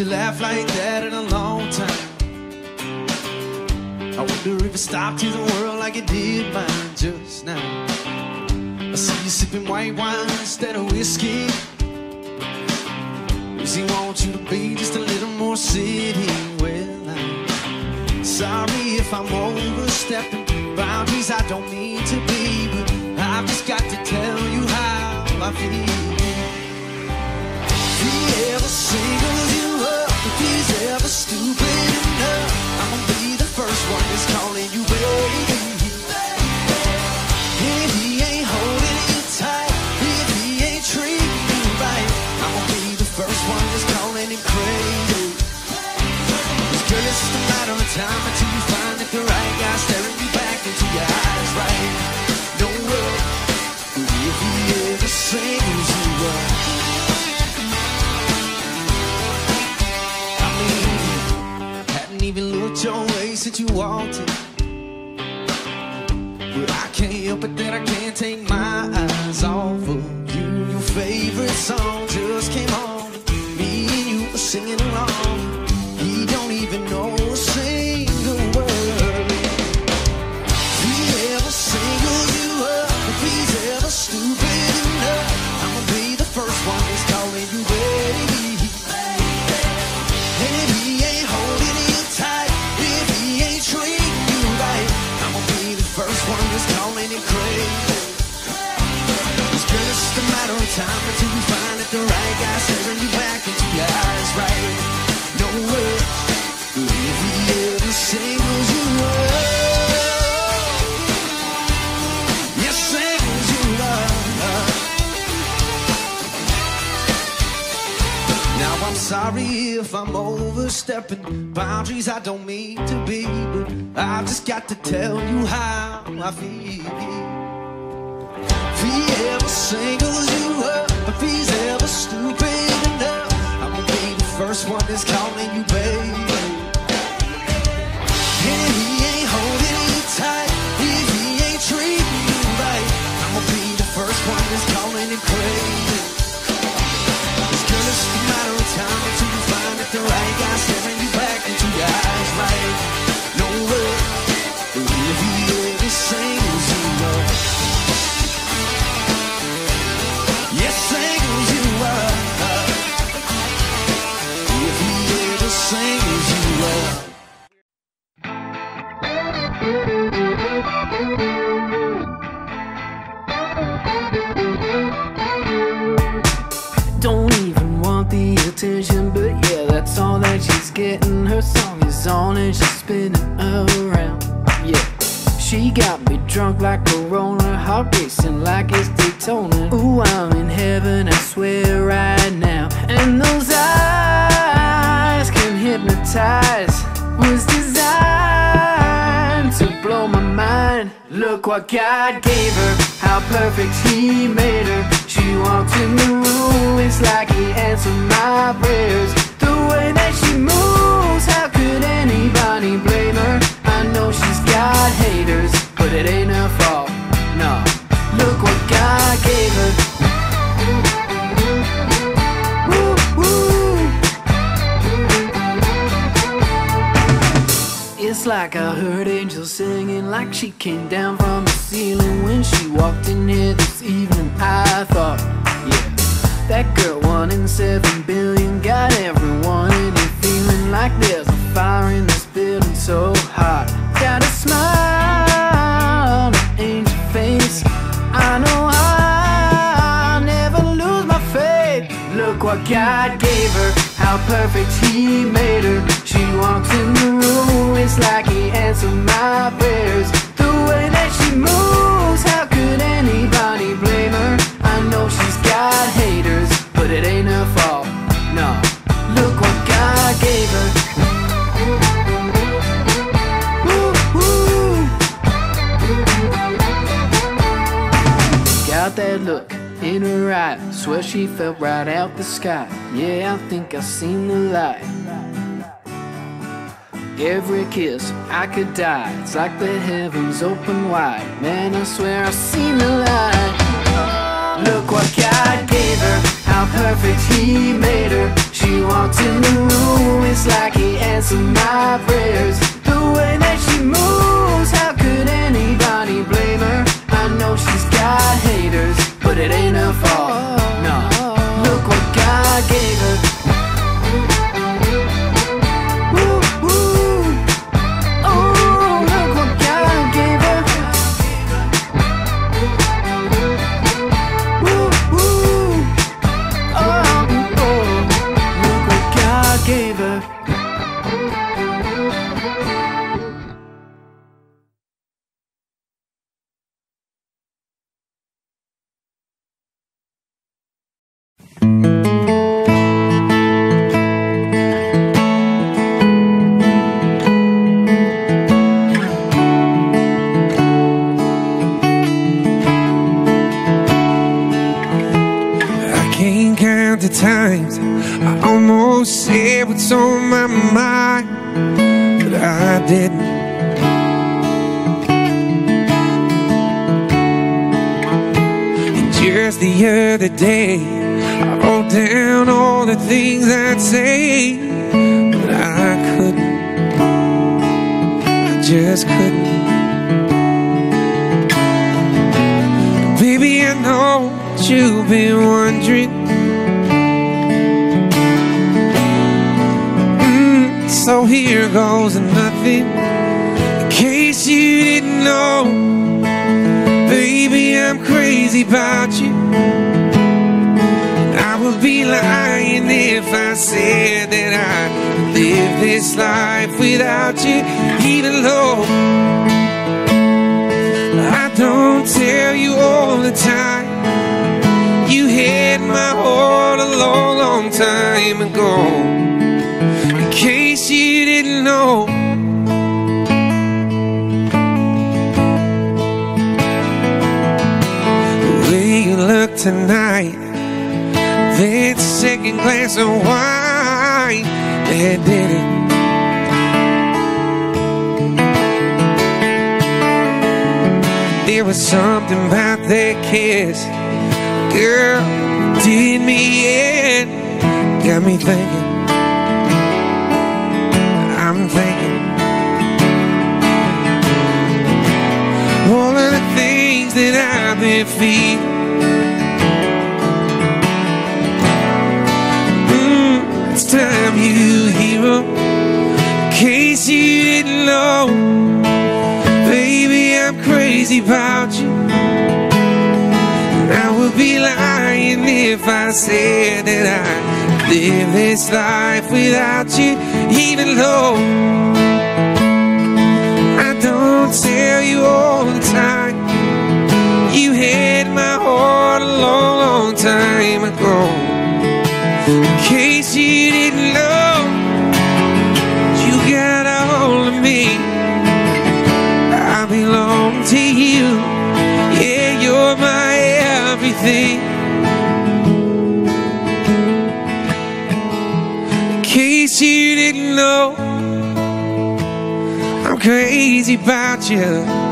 you laugh like that in a long time. I wonder if it stopped to the world like it did mine just now. I see you sipping white wine instead of whiskey. Does he want you to be just a little more city? Well, I'm sorry if I'm overstepping boundaries I don't mean to be, but I've just got to tell you how I feel. First one that's calling you baby. But I can't help it that I can't take my eyes off of you. Your favorite song just came on. Me and you were singing along. I'm overstepping boundaries I don't mean to be, but I've just got to tell you how I feel. If he ever singles you up, if he's ever stupid enough, I'm gonna be the first one that's calling you baby. And he ain't holding you tight, if he ain't treating you right, I'm gonna be the first one that's calling him crazy. It's just a matter of time the right guy staring could die. It's like the heavens open wide. Man, I swear I've seen the light. Look what God gave her, how perfect He made her. She walked in the room, it's like He answered my prayers. The way that she moves, how could anybody blame her? I know she's got haters, but it ain't her fault. No, look what God gave her. Mm, it's time you hear 'em. In case you didn't know. Baby, I'm crazy about you. And I would be lying if I said that I live this life without you, even though I don't tell you all the time. You had my heart a long, long time ago. In case you didn't know, you got a hold of me. I belong to you. Yeah, you're my everything. In case you didn't know, I'm crazy about you.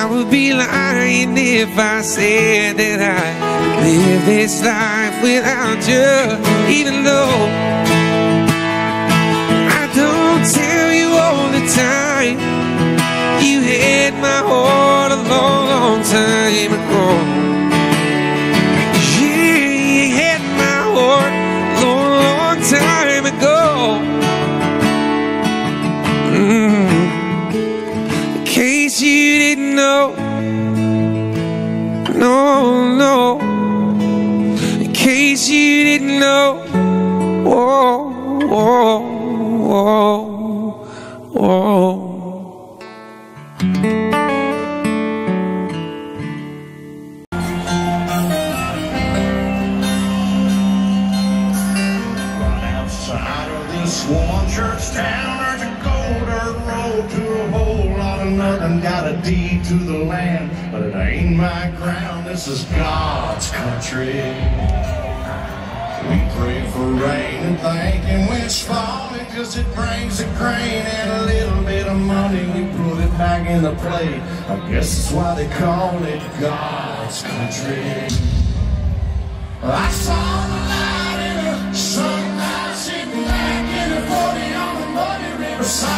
I would be lying if I said that I live this life without you, even though I don't tell you all the time. You had my heart a long, long time ago. no, no, no. In case you didn't know. this is God's country. We pray for rain and thanking when it's falling, cause it brings the grain and a little bit of money. We put it back in the plate. I guess that's why they call it God's country. I saw the light in the sunlight, sitting back in the 40 on the muddy riverside.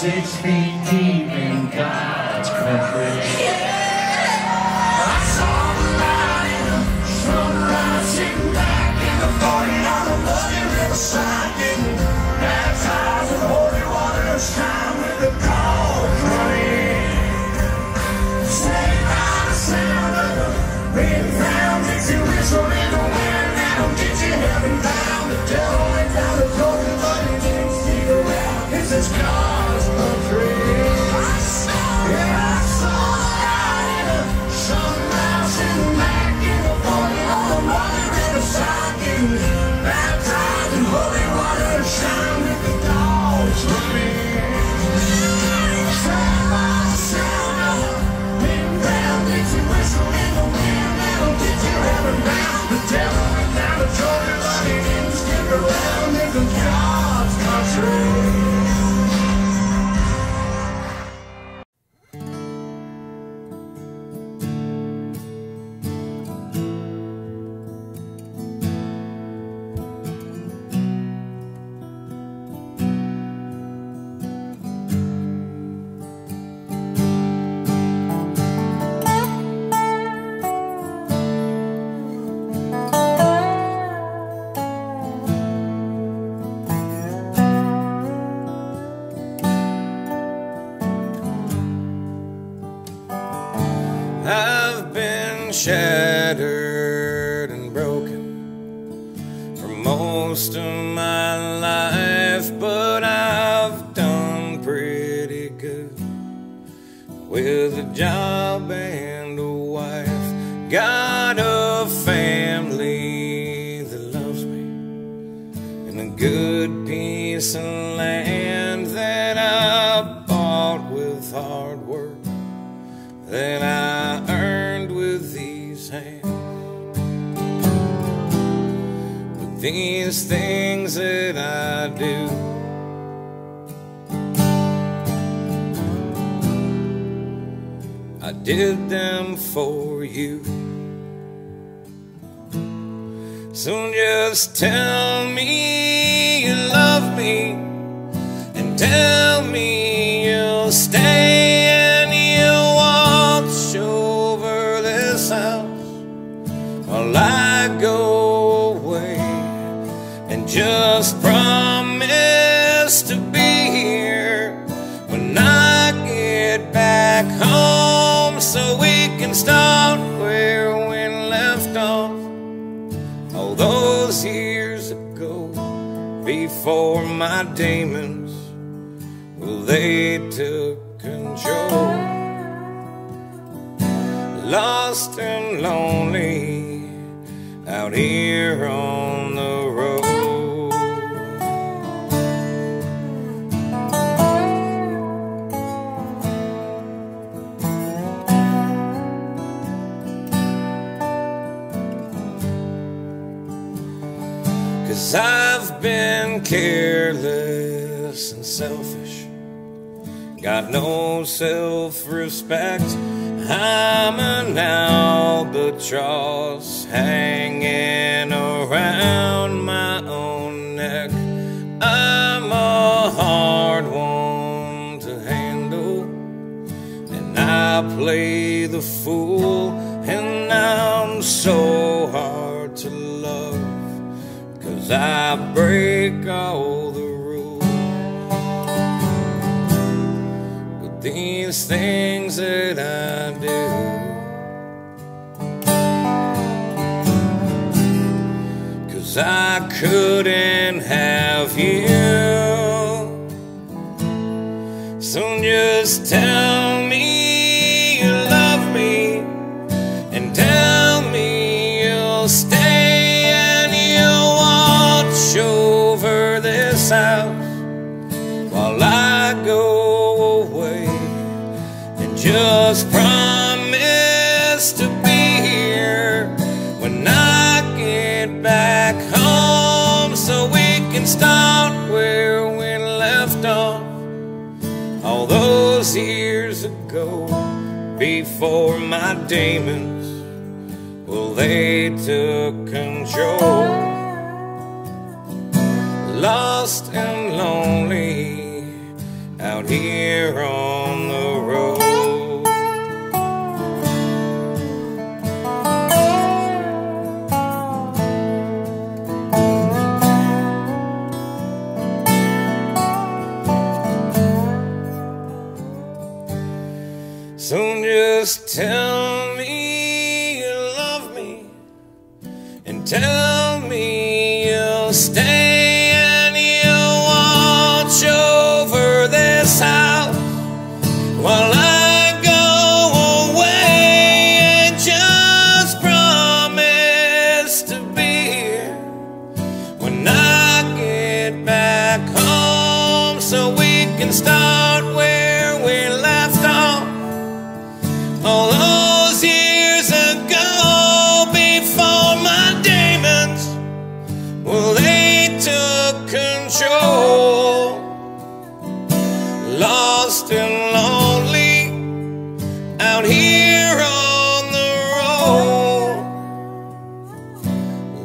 six feet deep in God's presence. just tell my demons, well, they took control. Lost and lonely out here on the road. Cause I've careless and selfish. Got no self respect. I'm an albatross hanging around my own neck. I'm a hard one to handle. And I play the fool. And I'm so hard to love. Cause I break all the rules. But these things that I do. Cause I couldn't have you. So just tell start where we left off all those years ago. Before my demons well they took control. Lost and lonely out here on just tell me you love me and tell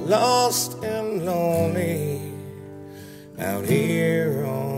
lost and lonely out here on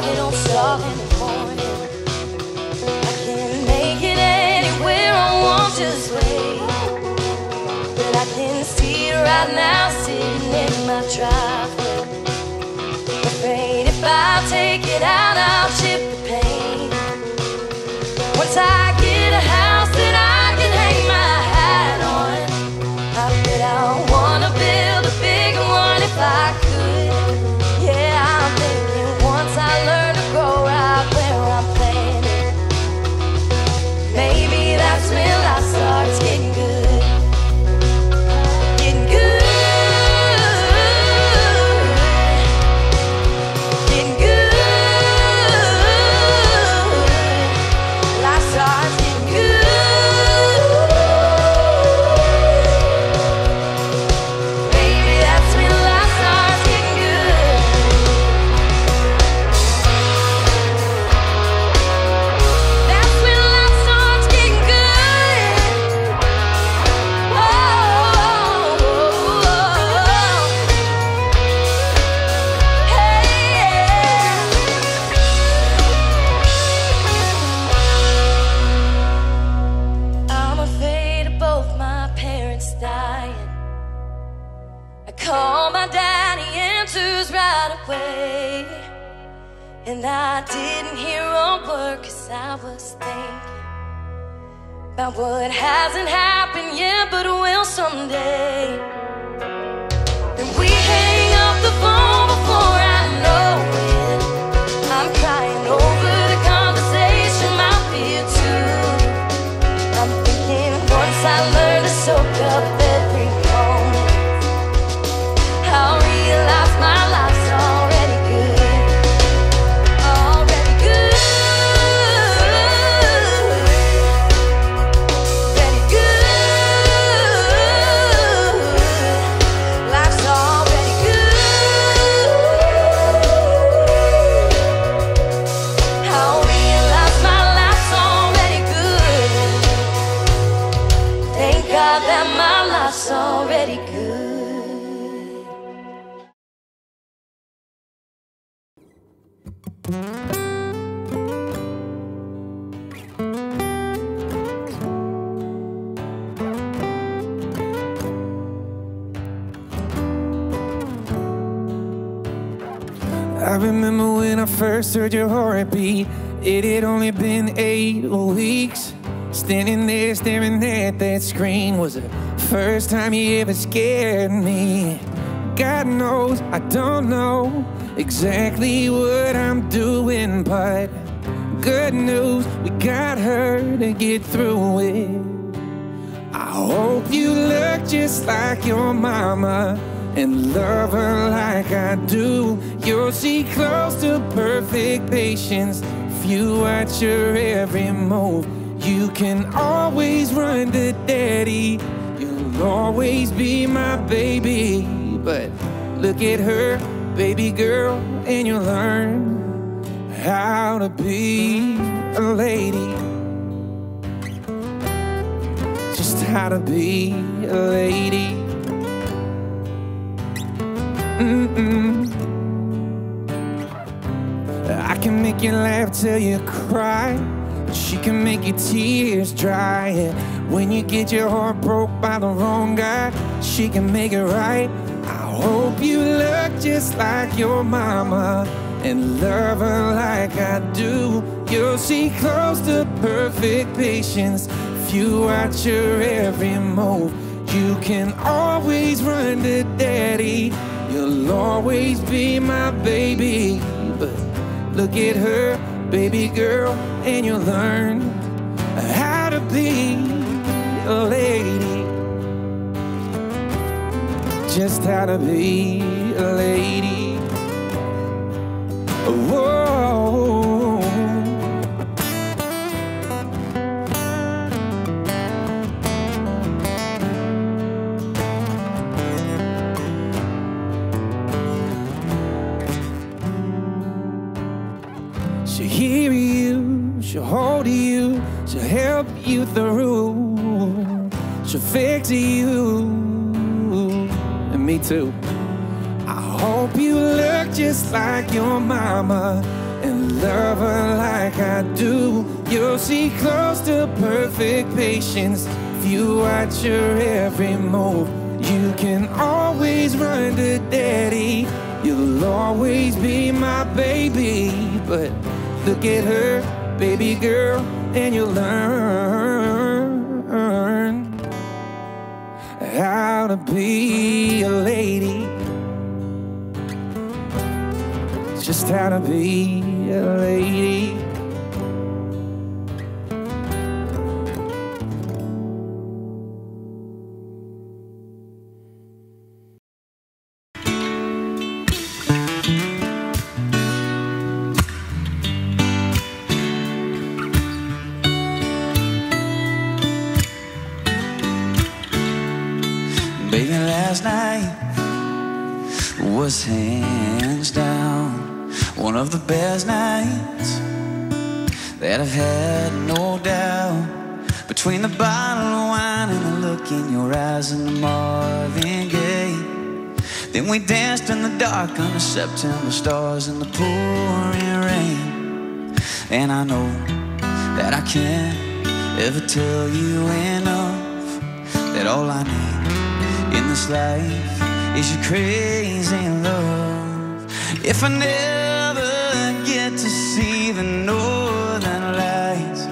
don't stop in the morning, I can make it anywhere I want, just wait. But I can see it right now sitting in my driveway. Afraid if I take it out, I'll hasn't happened yet but will someday. First heard your heartbeat. It had only been eight weeks. Standing there staring at that screen was the first time you ever scared me. God knows I don't know exactly what I'm doing, but good news, we got her to get through it. I hope you look just like your mama and love her like I do. You'll see close to perfect patience if you watch her every move. You can always run to daddy. You'll always be my baby. But look at her, baby girl, and you'll learn how to be a lady. Just how to be a lady. Mm-mm. I can make you laugh till you cry. She can make your tears dry. And when you get your heart broke by the wrong guy, she can make it right. I hope you look just like your mama and love her like I do. You'll see close to perfect patience if you watch her every move. You can always run to daddy. You'll always be my baby. But look at her, baby girl, and you'll learn how to be a lady. Just how to be a lady. Whoa. She'll hold you, she'll help you through, she'll fix you, and me too. I hope you look just like your mama and love her like I do. You'll see close to perfect patience if you watch her every move. You can always run to daddy. You'll always be my baby. But look at her, baby girl, and you'll learn how to be a lady. Just how to be a lady. Was hands down one of the best nights that I've had, no doubt. Between the bottle of wine and the look in your eyes and the Marvin Gaye. Then we danced in the dark under September stars in the pouring rain. And I know that I can't ever tell you enough that all I need in this life is your crazy love. If I never get to see the northern lights,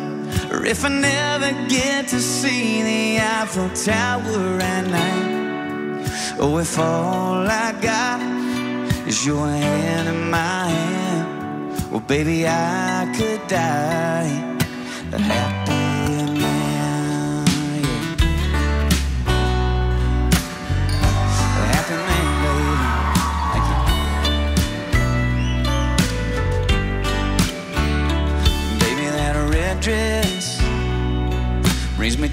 or if I never get to see the Eiffel Tower at night, oh, if all I got is your hand in my hand, well, baby, I could die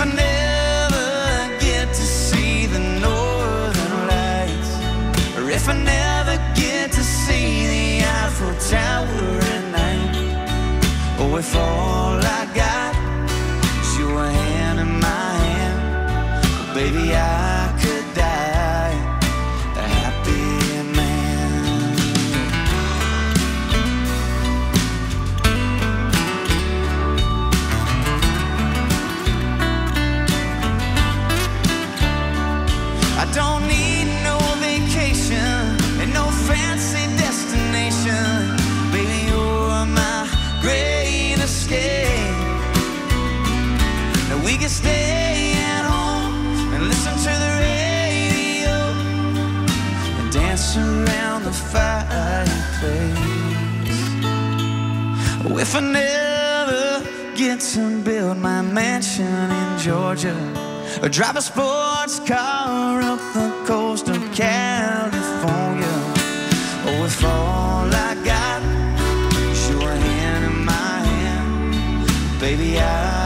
If I never get to see the northern lights, or if I never get to see the Eiffel Tower at night, or if all I got is your hand in my hand, oh, baby, I if I never get to build my mansion in Georgia or drive a sports car up the coast of California, oh, if all I got is your hand in my hand, baby, I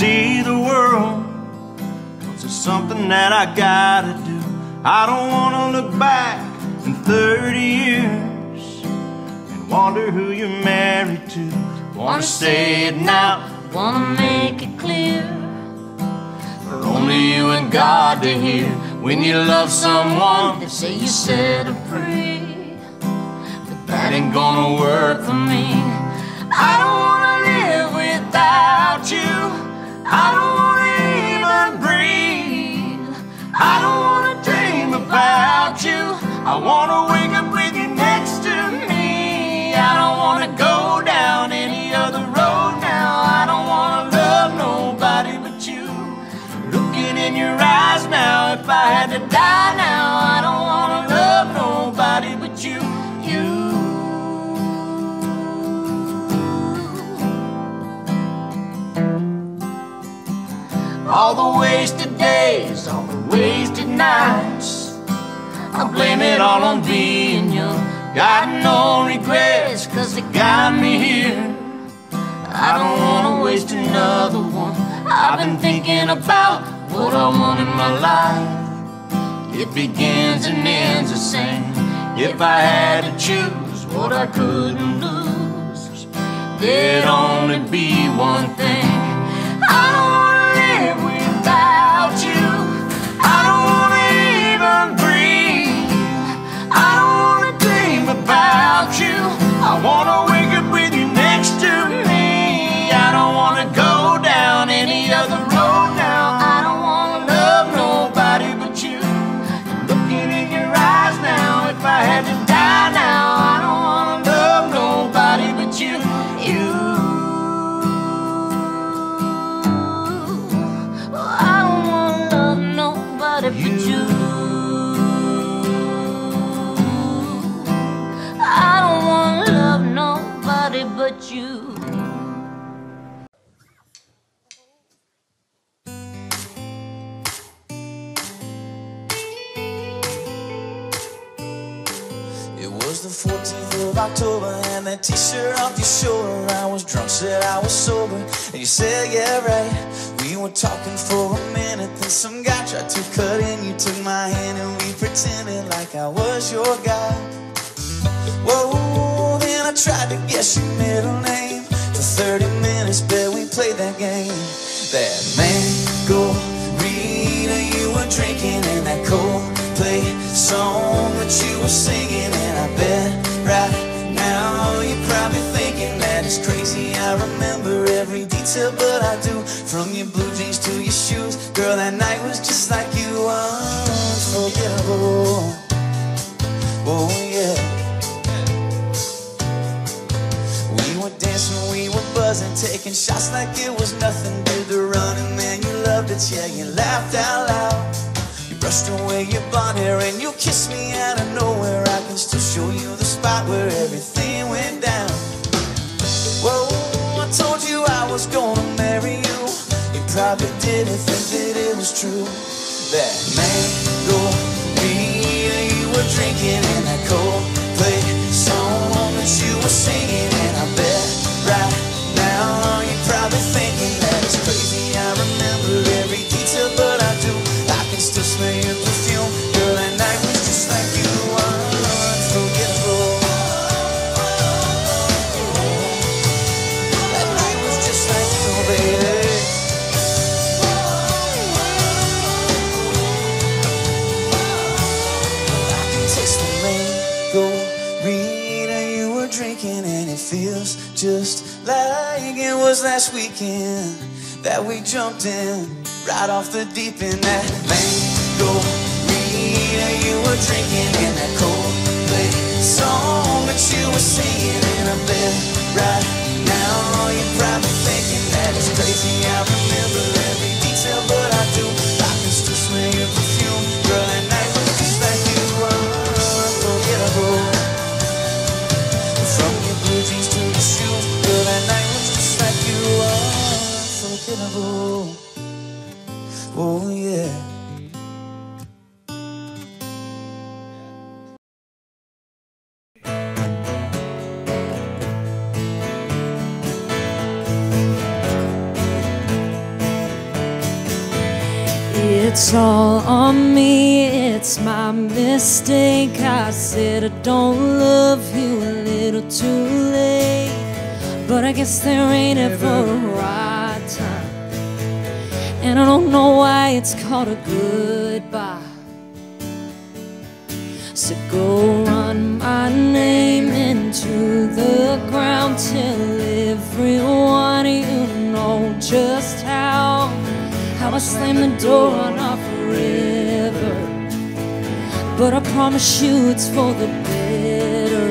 see the world. Cause it's something that I gotta do. I don't wanna look back in 30 years and wonder who you're married to. Wanna say it now, Wanna make it clear for only you and God to hear. When you love someone, they say you set a free. But that ain't gonna work for me. I don't wanna live without you. I don't wanna even breathe. I don't wanna dream about you. I wanna wake up with you next to me. I don't wanna go down any other road now. I don't wanna love nobody but you. Looking in your eyes now, if I had to die now, All the wasted days, all the wasted nights. I blame it all on being young. Got no regrets, cause it got me here. I don't wanna waste another one. I've been thinking about what I want in my life. It begins and ends the same. If I had to choose what I couldn't lose, there'd only be one thing. I I wanna October and that t-shirt off your shoulder. I was drunk, said I was sober And you said, yeah, right. We were talking for a minute Then some guy tried to cut in. You took my hand and we pretended like I was your guy. Whoa, then I tried to guess your middle name. For 30 minutes, bet we played that game. That mango Rita you were drinking And that Coldplay song that you were singing And I bet right it's crazy I remember every detail, but I do From your blue jeans to your shoes Girl, that night was just like you Unforgettable Oh yeah We were dancing, we were buzzing, taking shots like it was nothing. Did the running, man, you loved it, yeah, you laughed out loud. You brushed away your blonde hair and you kissed me out of nowhere. I can still show you the spot where everything went down. You I was gonna marry you. You probably didn't think that it was true. That mango you were drinking in that Coldplay feels just like it was last weekend that we jumped in right off the deep end. That mango Rita you were drinking Said I don't love you a little too late. But I guess there ain't ever a right time. And I don't know why it's called a goodbye. So go run my name into the ground till everyone you know just how how I slam the door on. But I promise you it's for the better.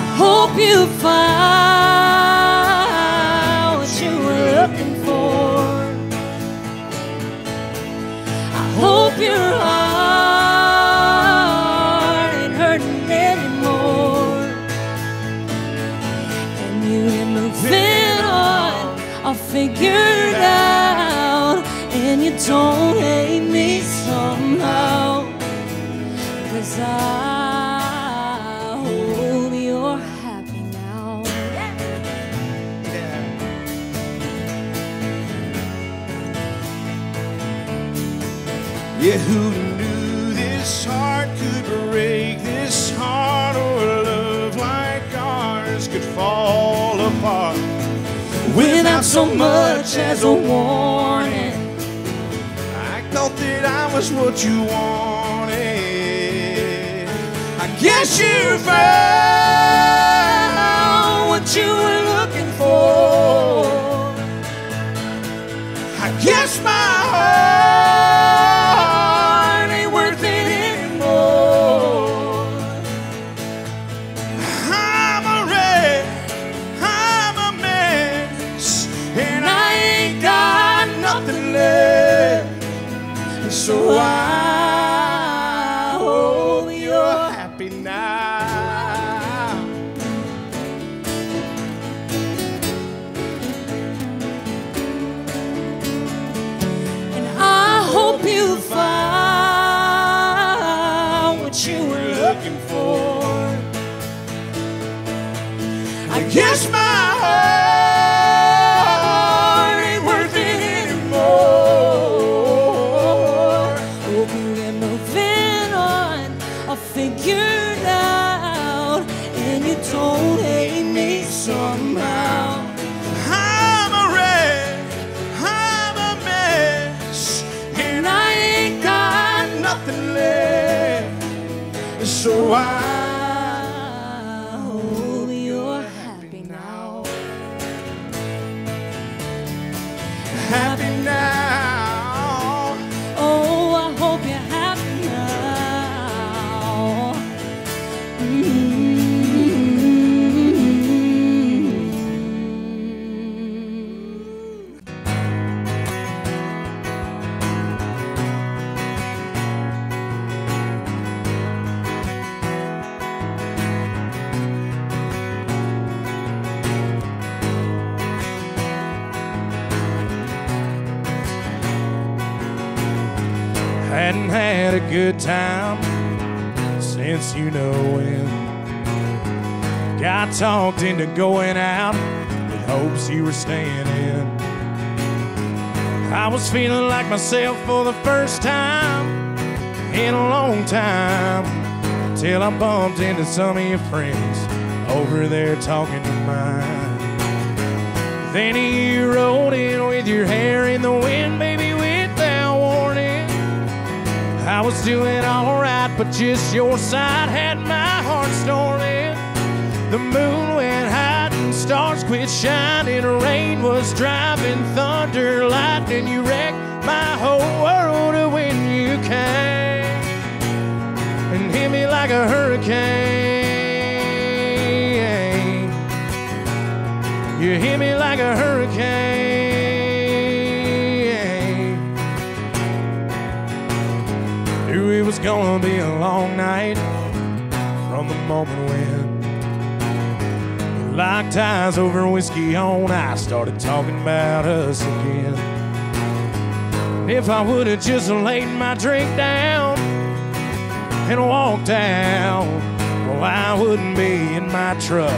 I hope you find what you were looking for. I hope your so much as a warning. I thought that I was what you wanted. I guess you found what you were looking for. I guess my heart know. Got talked into going out with hopes you were staying in. I was feeling like myself for the first time in a long time till I bumped into some of your friends over there talking to mine. Then you rolled in with your hair in the wind, I was doing alright, but just your side had my heart storming. The moon went hiding, stars quit shining, rain was driving, thunder, lightning. You wrecked my whole world when you came and hit me like a hurricane. You hit me like a hurricane. Gonna be a long night from the moment when locked eyes over whiskey on I started talking about us again. If I would have just laid my drink down and walked out, well, I wouldn't be in my truck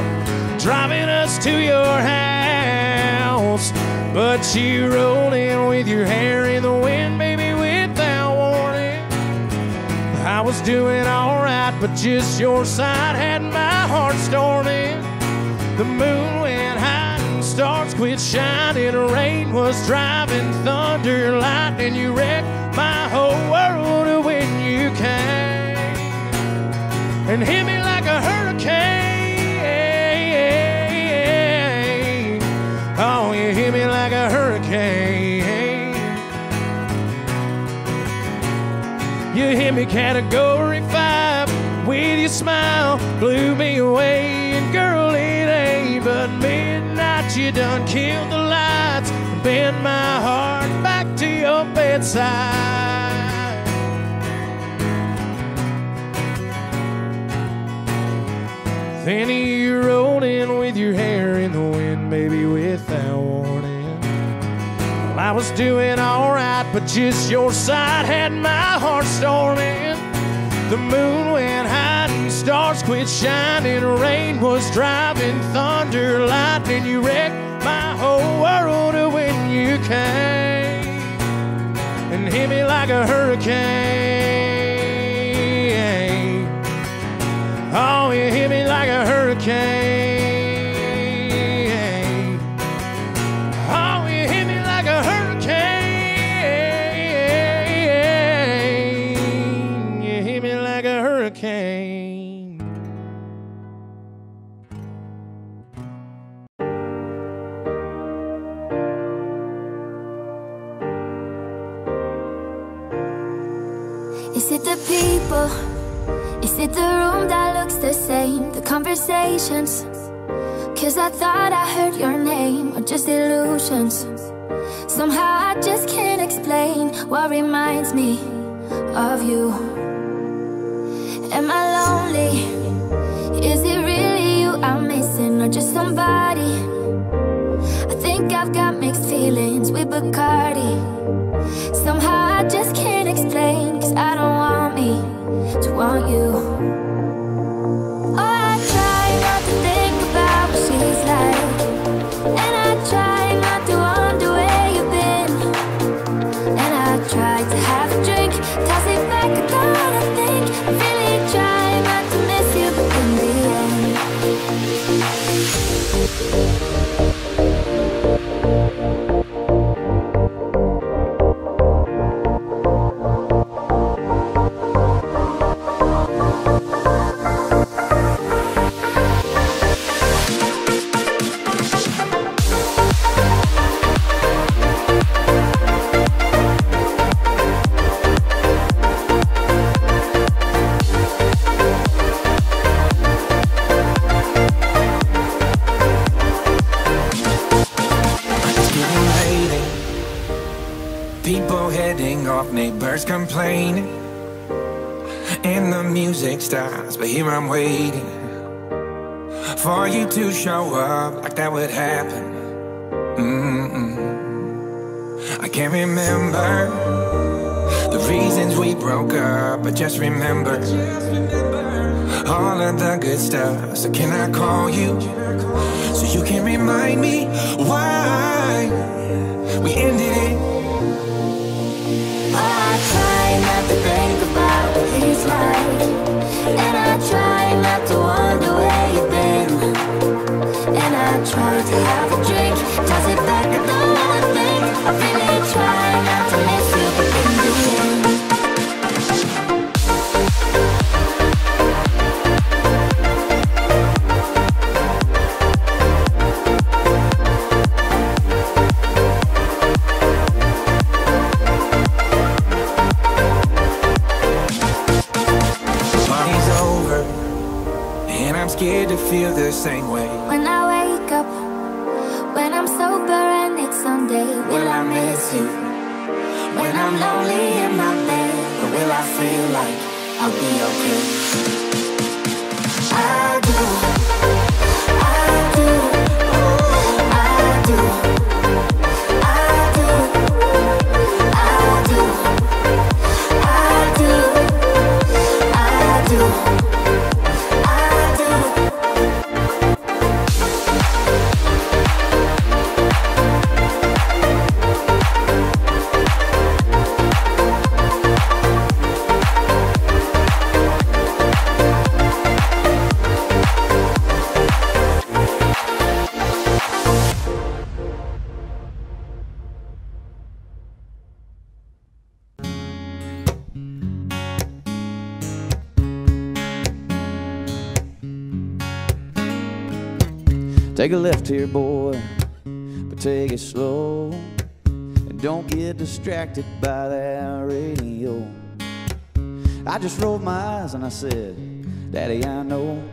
driving us to your house. But you rolled in with your hair in the wind, was doing alright, but just your side had my heart storming. The moon went high and stars quit shining. Rain was driving, thunder, lightning. You wrecked my whole world when you came and hit me like a hurricane. Oh, you hit me like a hurricane. You hit me category five with your smile, blew me away. And girl, it ain't but midnight. You done killed the lights, bend my heart back to your bedside. Then you rolled in with your hair in the wind, baby, without warning. Well, I was doing alright, but just your side had my heart storming. The moon went and stars quit shining. Rain was driving, thunder, lightning. You wrecked my whole world when you came and hit me like a hurricane. Oh, you hit me like a hurricane. The room that looks the same? The conversations? Cause I thought I heard your name, or just illusions. Somehow I just can't explain what reminds me of you. Am I lonely? Is it really you I'm missing, or just somebody? I think I've got mixed feelings with Bacardi. Somehow I just can't explain, cause I don't want want you. Neighbors complaining. And the music stops, but here I'm waiting for you to show up like that would happen. Mm-mm. I can't remember the reasons we broke up, but just remember all of the good stuff. So can I call you so you can remind me why we ended try not to walk away then And I try to have a drink Toss it back, I don't wanna think I really try not to miss you scared to feel the same way. When I wake up When I'm sober and it's Sunday Will I miss you? When I'm lonely in my bed will I feel like I'll be okay? Take a left here, boy, but take it slow. And don't get distracted by that radio. I just rolled my eyes and I said, Daddy, I know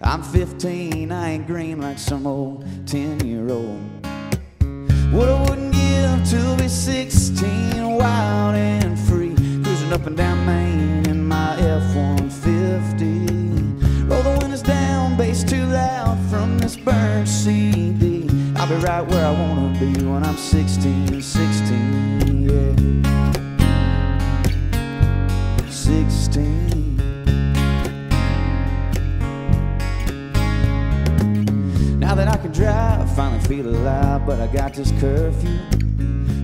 I'm 15, I ain't green like some old 10 year old. What right where I wanna be when I'm 16, 16, yeah. 16. Now that I can drive, I finally feel alive, but I got this curfew.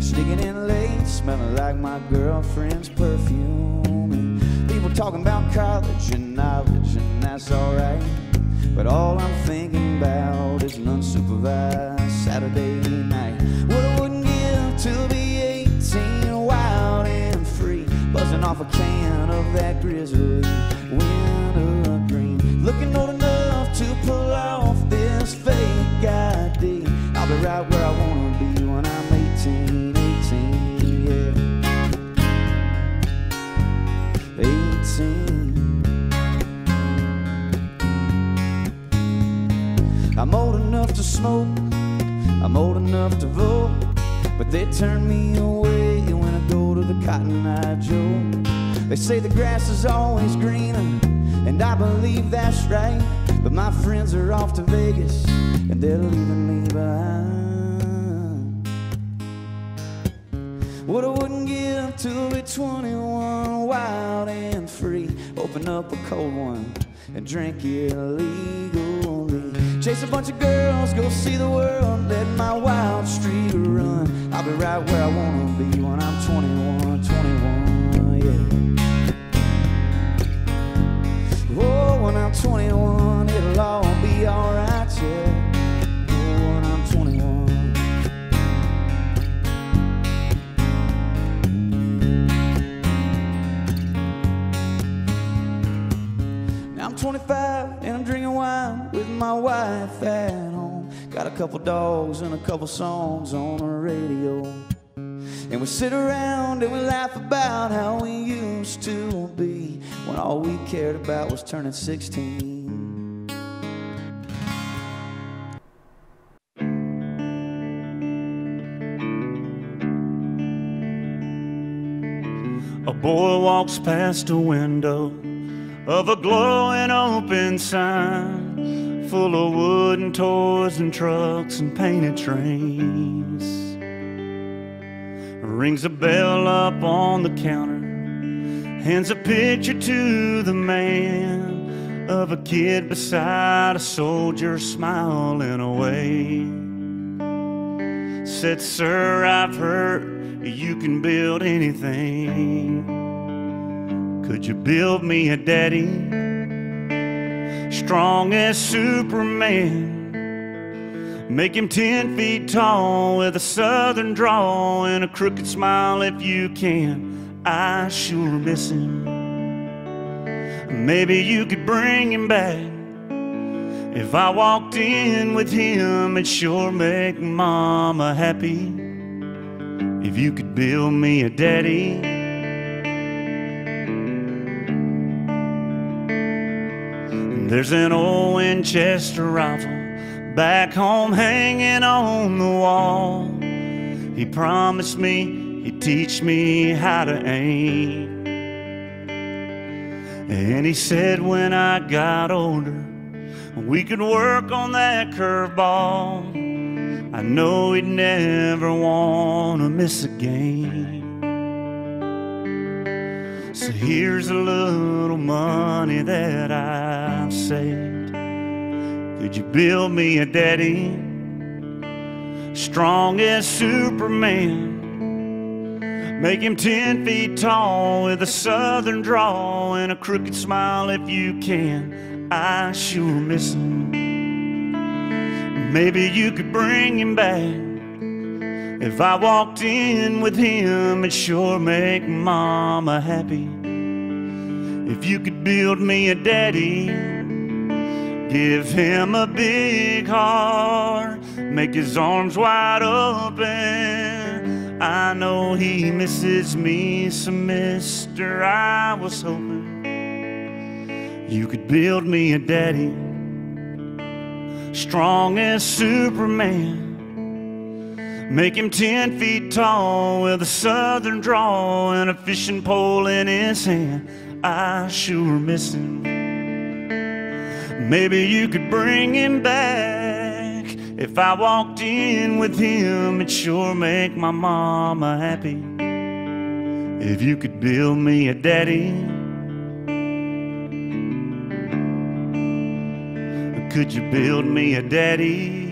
Sneaking in late, smelling like my girlfriend's perfume. And people talking about college and knowledge, and that's alright. But all I'm thinking about is an unsupervised Saturday night. What I wouldn't give to be 18, wild and free. Buzzing off a can of that grizzly wintergreen. Looking old enough to pull off this fake ID. I'll be right where I wanna be when I'm 18, 18, I'm old enough to smoke, I'm old enough to vote, but they turn me away when I go to the Cotton Eye Joe. They say the grass is always greener, and I believe that's right. But my friends are off to Vegas, and they're leaving me behind. What I wouldn't give to be 21, wild and free. Open up a cold one and drink it legally. Chase a bunch of girls, go see the world, let my wild streak run. I'll be right where I wanna be when I'm 21, 21, yeah. Oh, when I'm 21, it'll all be alright, yeah. 25 and I'm drinking wine with my wife at home. Got a couple dogs and a couple songs on the radio. And we sit around and we laugh about how we used to be when all we cared about was turning 16. A boy walks past a window of a glowing open sign full of wooden toys and trucks and painted trains. Rings a bell up on the counter, hands a picture to the man of a kid beside a soldier smiling away. Said, Sir, I've heard you can build anything. Could you build me a daddy? Strong as Superman. Make him ten feet tall with a southern drawl and a crooked smile if you can. I sure miss him. Maybe you could bring him back. If I walked in with him, it'd sure make mama happy. If you could build me a daddy. There's an old Winchester rifle back home hanging on the wall. He promised me he'd teach me how to aim. And he said when I got older, we could work on that curveball. I know he'd never want to miss a game. So here's a little money that I've saved. Could you build me a daddy? Strong as Superman. Make him ten feet tall with a southern drawl and a crooked smile if you can. I sure miss him. Maybe you could bring him back. If I walked in with him, it'd sure make mama happy. If you could build me a daddy, give him a big heart, make his arms wide open. I know he misses me, so mister, I was hoping you could build me a daddy, strong as Superman. Make him ten feet tall with a southern drawl and a fishing pole in his hand. I sure miss him. Maybe you could bring him back. If I walked in with him, it'd sure make my mama happy. If you could build me a daddy. Could you build me a daddy? Daddy,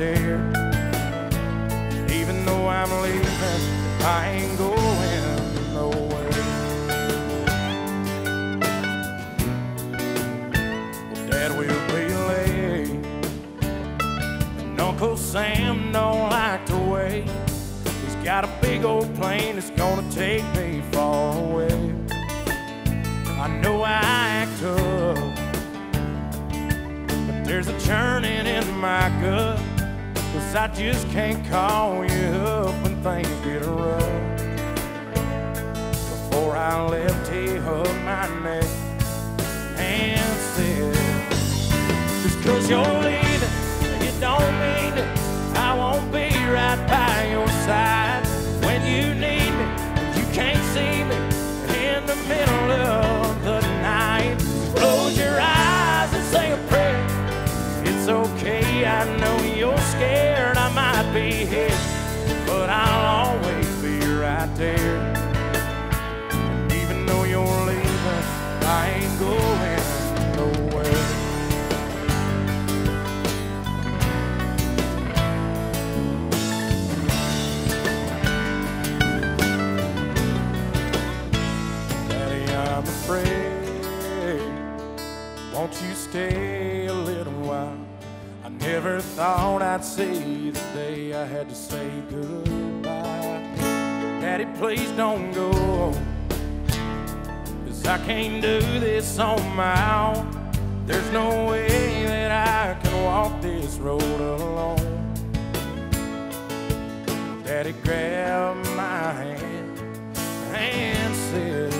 there. Even though I'm leaving, I ain't going nowhere. Dad will be late, and Uncle Sam don't like to wait. He's got a big old plane that's gonna take me far away. I know I act up, but there's a churning in my gut. Cause I just can't call you up when things get rough. Before I left, he hugged my neck and said, Just cause you're leaving, it don't mean that I won't be right by your side. When you need me, you can't see me in the middle of be hit, but I'll always be right there. And even though you're leaving, I ain't going nowhere. Daddy, I'm afraid. Won't you stay a little while? I never thought I'd see the day I had to say goodbye. Daddy, please don't go. Cause I can't do this on my own. There's no way that I can walk this road alone. Daddy grabbed my hand and said,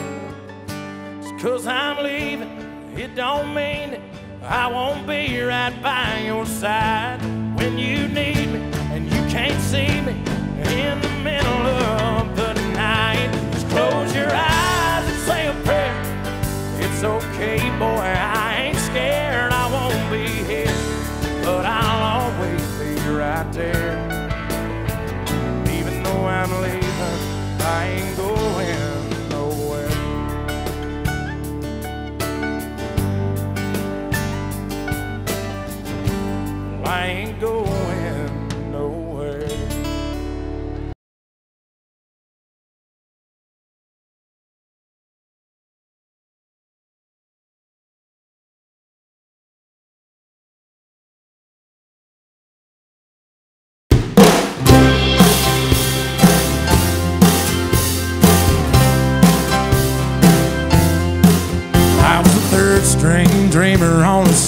Just cause I'm leaving, it don't mean I won't be right by your side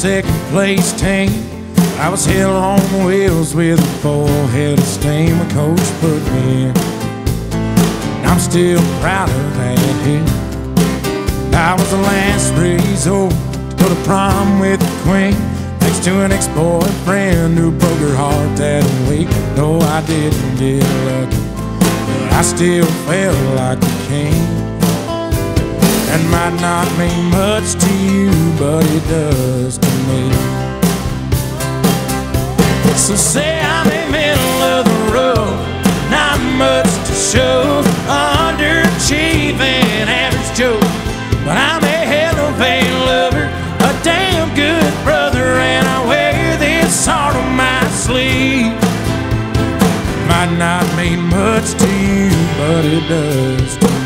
second place team. I was hell on wheels with a full head of steam. A coach put me in. I'm still proud of that hit. I was the last resort to go to prom with the queen. Next to an ex-boyfriend who broke her heart that week. No, I didn't get lucky, but I still felt like a king. And might not mean much to you, but it does to me. So say I'm in the middle of the road, not much to show, underachieving average Joe. But I'm a hell of a lover, a damn good brother, and I wear this heart on my sleeve. Might not mean much to you, but it does to me.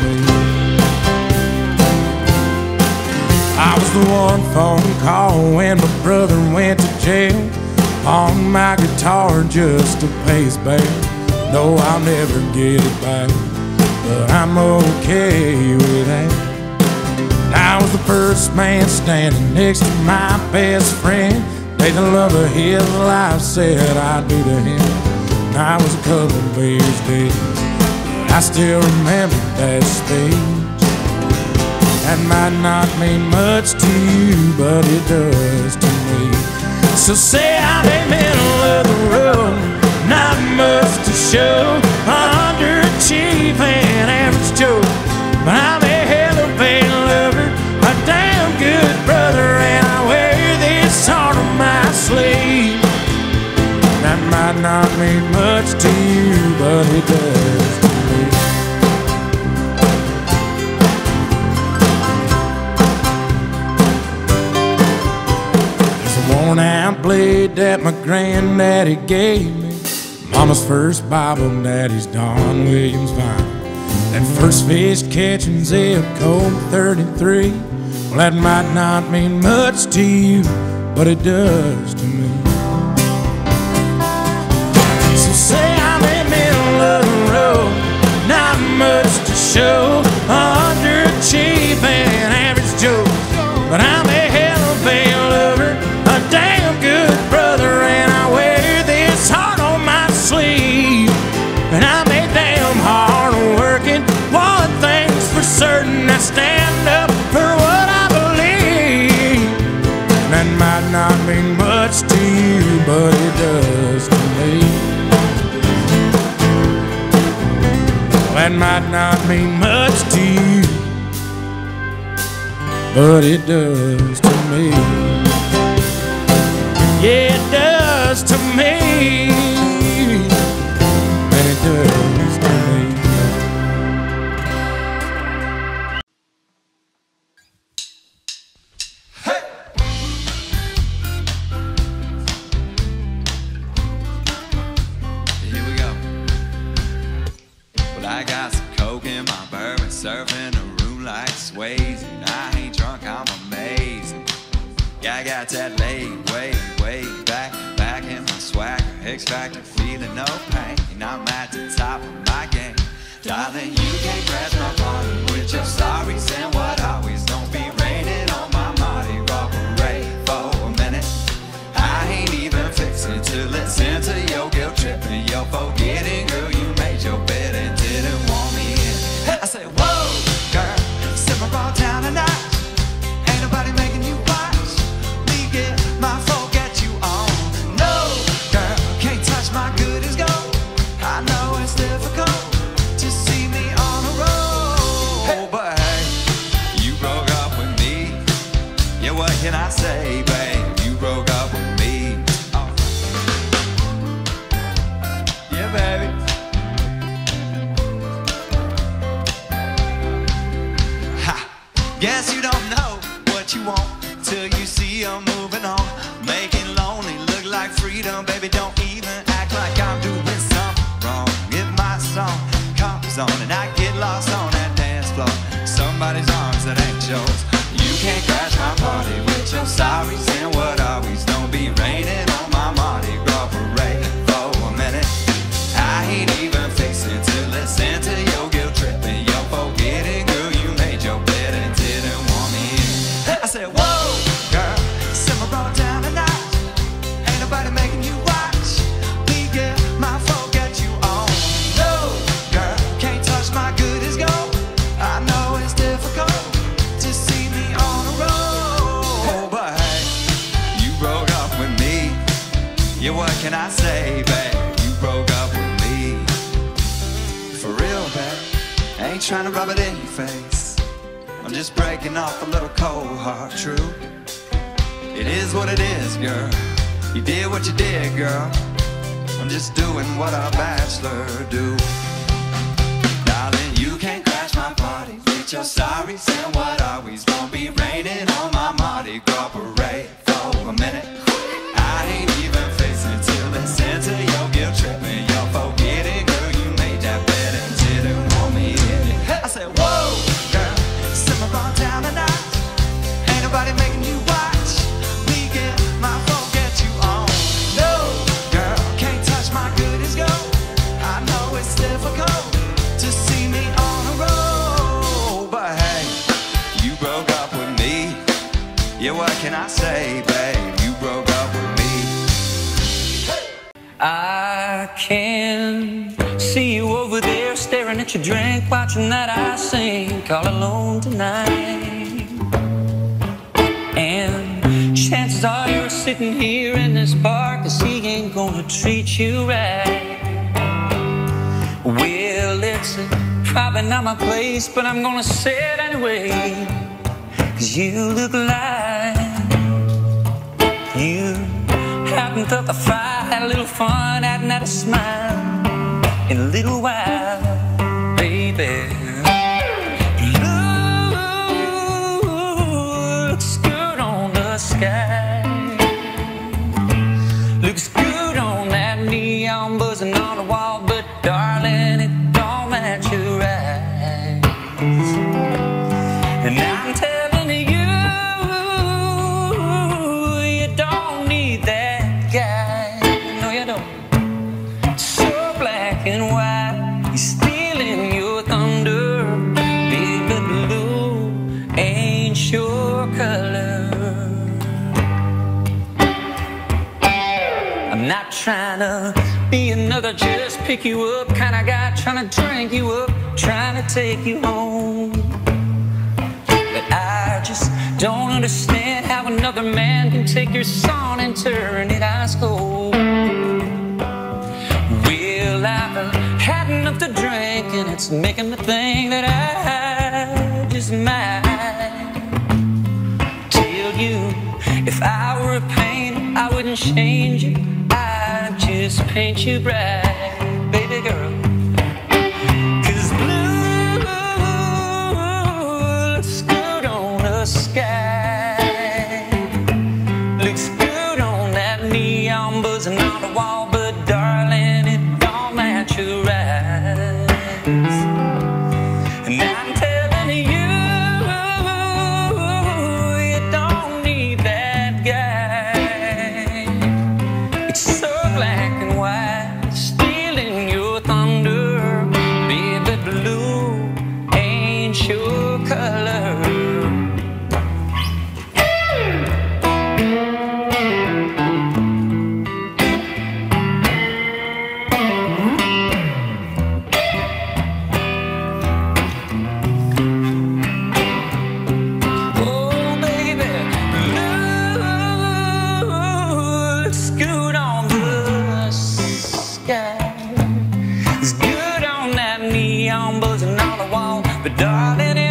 The one phone call when my brother went to jail. On my guitar just to pay his bail. No, I'll never get it back, but I'm okay with that. I was the first man standing next to my best friend. Made the love of his life said I'd do to him. And I was a couple of beers deep. I still remember that speech. That might not mean much to you, but it does to me. So say I'm in middle of the road, not much to show, underachieving average Joe. But I'm a hell of a lover, a damn good brother, and I wear this heart on my sleeve. That might not mean much to you, but it does worn out blade that my granddaddy gave me. Mama's first Bible, Daddy's Don Williams Vine. That first fish catching zip code 33. Well, that might not mean much to you, but it does to me. So say I'm in middle of the road, not much to show, underachieving but it does to me. That might not mean much to you, but it does to me. Yeah, it does to me. Surfing the room like Swayze. And I ain't drunk, I'm amazing. Yeah, I got that laid way, way back, back in my swagger. X Factor, feeling no pain. And I'm at the top of my game. Darling, you can't crash to rub it in your face. I'm just breaking off a little cold heart, true. It is what it is, girl. You did what you did, girl. I'm just doing what a bachelor do. Darling, you can't crash my party with your sorries and what always gonna be raining on my Mardi Gras parade drink, watching that I sink all alone tonight. And chances are you're sitting here in this bar, cause he ain't gonna treat you right. Well, it's probably not my place, but I'm gonna say it anyway. Cause you look like you haven't up a fight, had a little fun, hadn't had a smile in a little while, baby. Pick you up kind of guy, trying to drink you up, trying to take you home. But I just don't understand how another man can take your song and turn it ice cold. Well, I've had enough to drink, and it's making me think that I just might tell you if I were a painter, I wouldn't change it. I'd just paint you bright, baby girl. wall, but darling.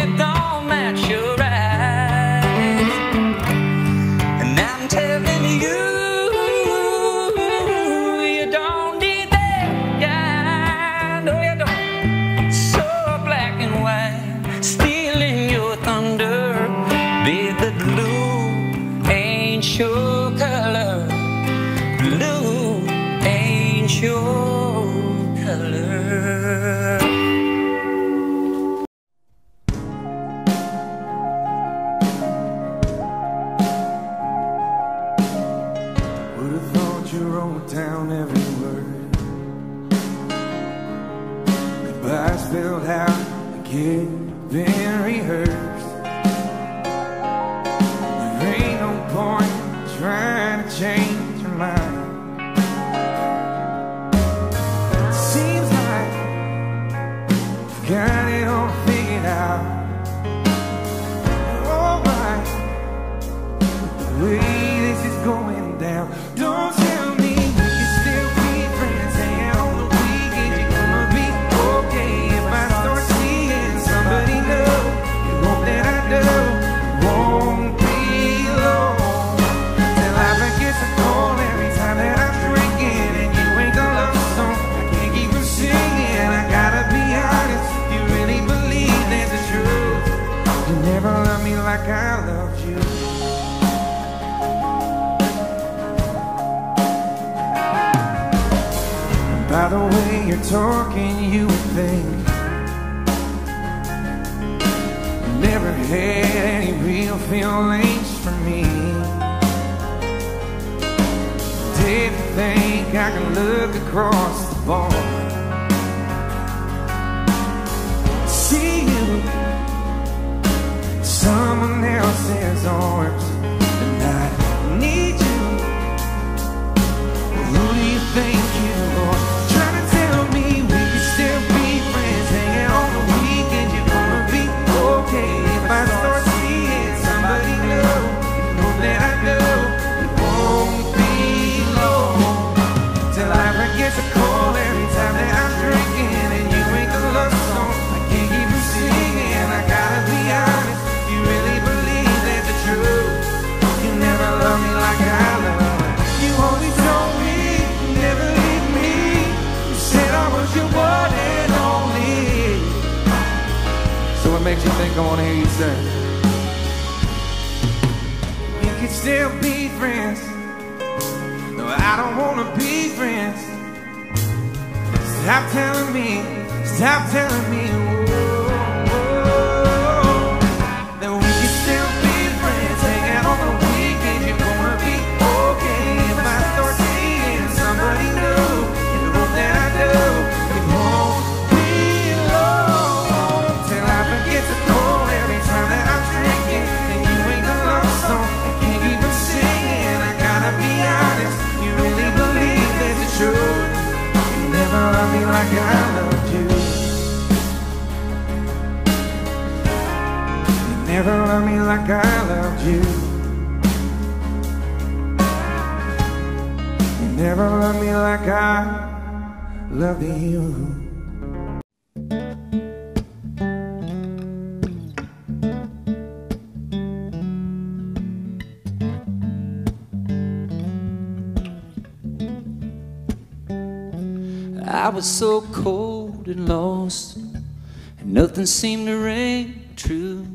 was so cold and lost, and nothing seemed to ring true.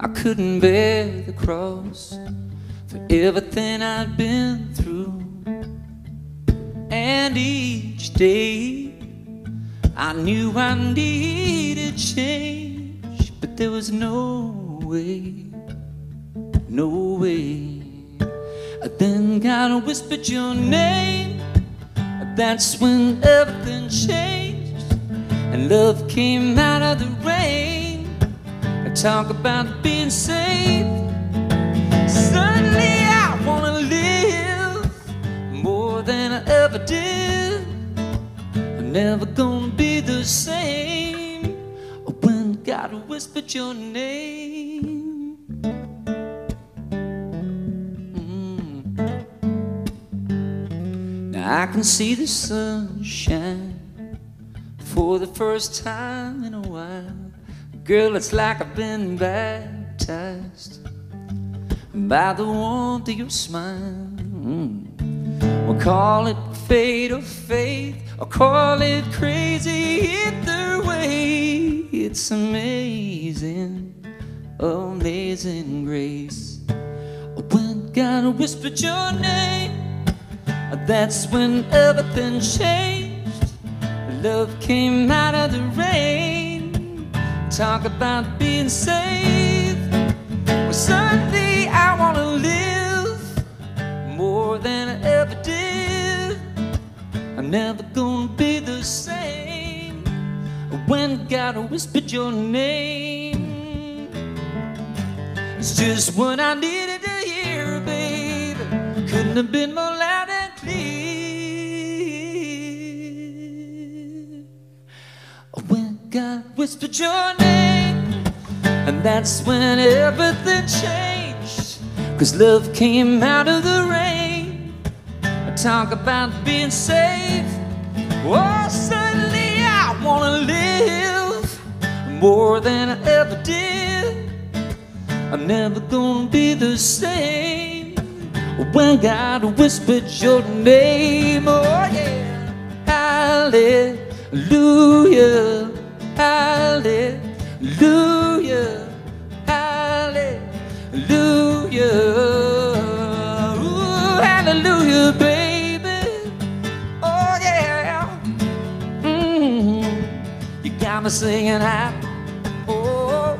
I couldn't bear the cross for everything I'd been through. And each day I knew see the sunshine for the first time in a while. Girl, it's like I've been baptized by the warmth of your smile. Mm. We'll call it fate or faith, or call it crazy. Either way, it's amazing, amazing grace. When God whispered your name that's when everything changed. Love came out of the rain. Talk about being saved. Well, suddenly I wanna live more than I ever did. I'm never gonna be the same when God whispered your name. It's just what I needed to hear, baby. Couldn't have been more loud God whispered your name, and that's when everything changed. Cause love came out of the rain. I talk about being safe. Oh, suddenly I wanna live more than I ever did. I'm never gonna be the same when God whispered your name. Oh, yeah. Hallelujah. Hallelujah. Hallelujah. Ooh, hallelujah, baby. Oh, yeah. Mm, you got me singing out. Oh,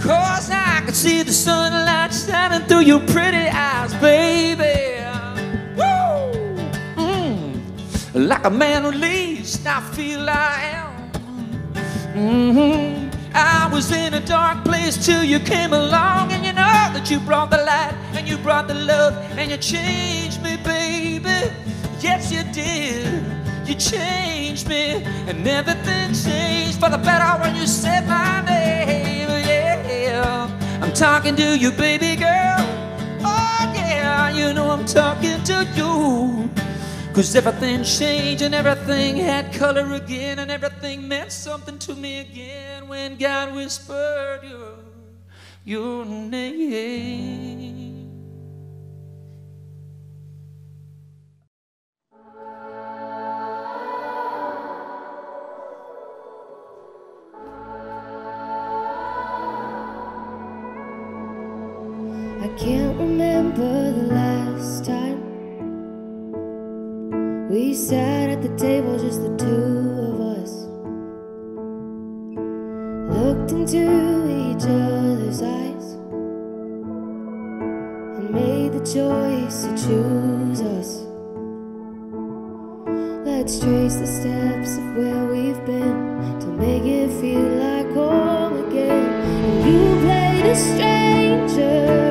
cause I can see the sunlight shining through your pretty eyes, baby. Woo! Mm, like a man released, I feel I am. Hmm I was in a dark place till you came along, and you know that you brought the light and you brought the love and you changed me, baby. Yes, you did. You changed me, and everything changed for the better when you said my name. Yeah, I'm talking to you, baby girl. Oh, yeah, you know I'm talking to you. Cause everything changed and everything had color again, and everything meant something to me again when God whispered your, your name. I can't remember the last time we sat at the table, just the two of us. Looked into each other's eyes and made the choice to choose us. Let's trace the steps of where we've been to make it feel like home again. And you play the stranger,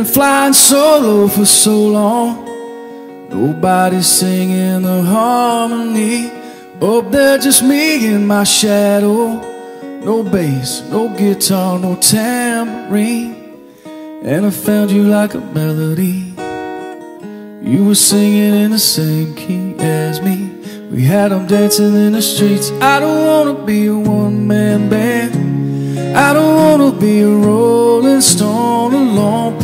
been flying solo for so long. Nobody's singing the harmony. Up there just me and my shadow. No bass, no guitar, no tambourine. And I found you like a melody. You were singing in the same key as me. We had them dancing in the streets. I don't wanna be a one-man band. I don't wanna be a rolling stone alone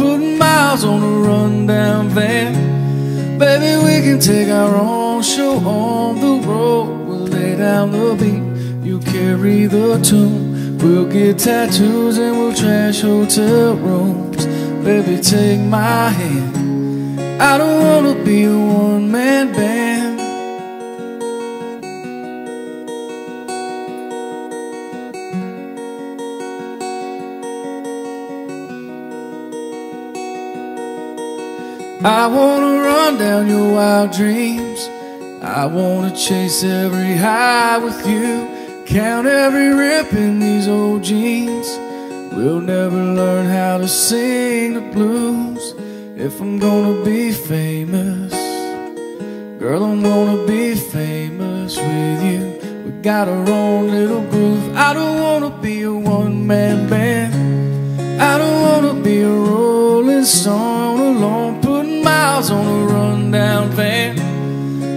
miles on a rundown van. Baby, we can take our own show on the road. We'll lay down the beat, you carry the tune. We'll get tattoos and we'll trash hotel rooms. Baby, take my hand. I don't wanna be a one man band. I wanna run down your wild dreams. I wanna chase every high with you. Count every rip in these old jeans. We'll never learn how to sing the blues if I'm gonna be famous. Girl, I'm gonna be famous with you. We got our own little groove. I don't wanna be a one man band. I don't wanna be a rolling stone miles on a rundown van.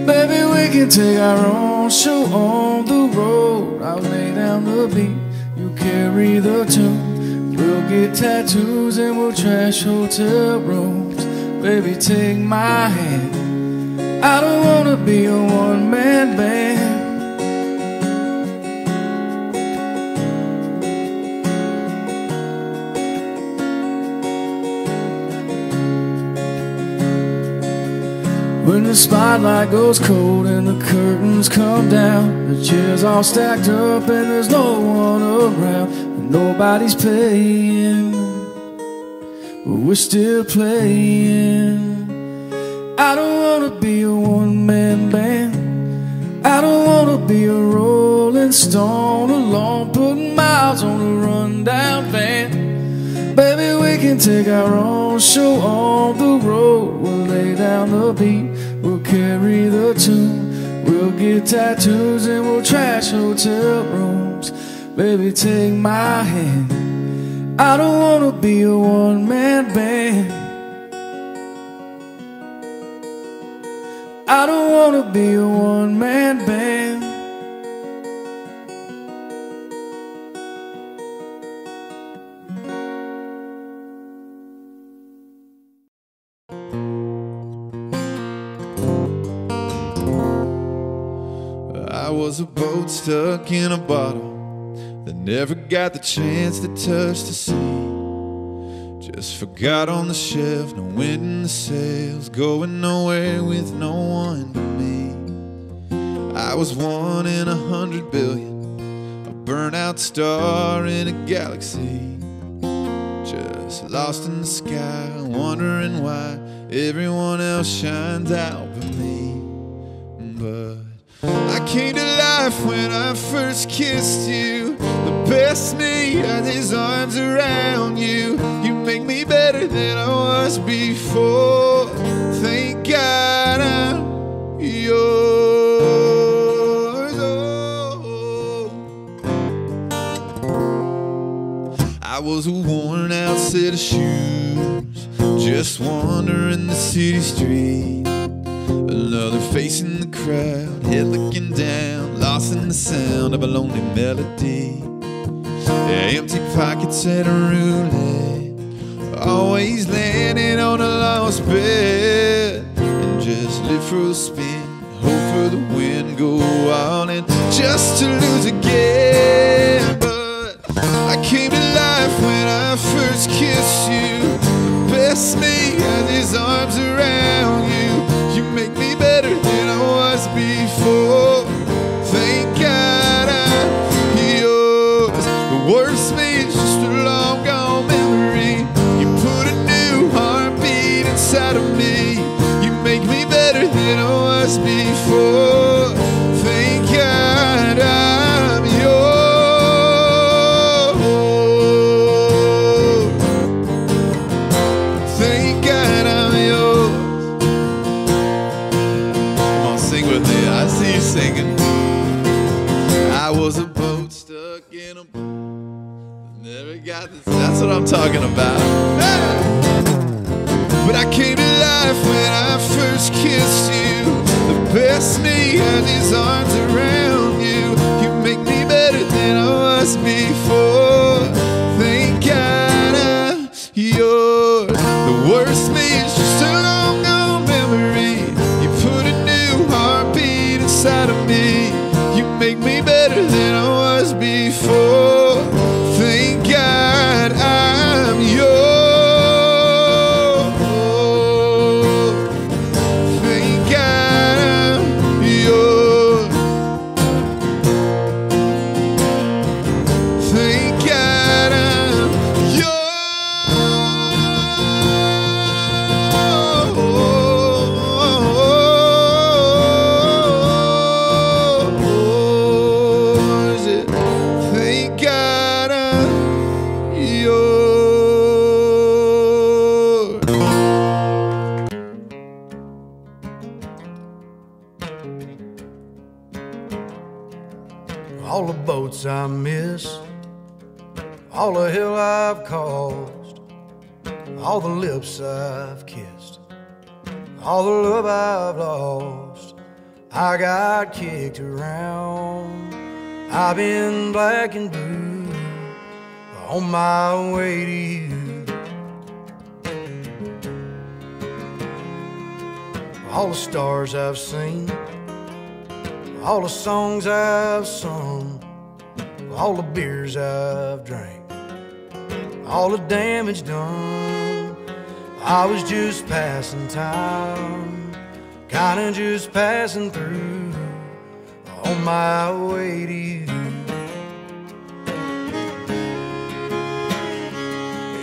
Baby, we can take our own show on the road. I'll lay down the beat, you carry the tune. We'll get tattoos and we'll trash hotel rooms. Baby, take my hand. I don't wanna be a one man band. When the spotlight goes cold and the curtains come down, the chairs all stacked up and there's no one around, nobody's paying, but we're still playing. I don't wanna be a one man band. I don't wanna be a rolling stone alone, putting miles on a rundown van. Baby, we can take our own show on the road. We'll lay down the beat, carry the tune. We'll get tattoos and we'll trash hotel rooms. Baby, take my hand. I don't wanna be a one man band. I don't wanna be a one man band. A boat stuck in a bottle that never got the chance to touch the sea. Just forgot on the shelf, no wind in the sails, going nowhere with no one but me. I was one in a hundred billion, a burnout star in a galaxy. Just lost in the sky, wondering why everyone else shines out but me. But I came to life when I first kissed you. The best me had his arms around you. You make me better than I was before. Thank God I'm yours. Oh. I was a worn out set of shoes, just wandering the city street. Another face in the crowd, head looking down, lost in the sound of a lonely melody. Empty pockets and a roulette, always landing on a lost bet. And just live for the spin, hope for the win, go on and just to lose again. But I came to life when I first kissed you. The best has his arms around. You That's what I'm talking about. Hey! But I came to life when I first kissed you. Best me had his arms around you. You make me better than I was before. I've caused, all the lips I've kissed, all the love I've lost. I got kicked around. I've been black and blue on my way to you. All the stars I've seen, all the songs I've sung, all the beers I've drank, all the damage done. I was just passing time, kinda just passing through on my way to you.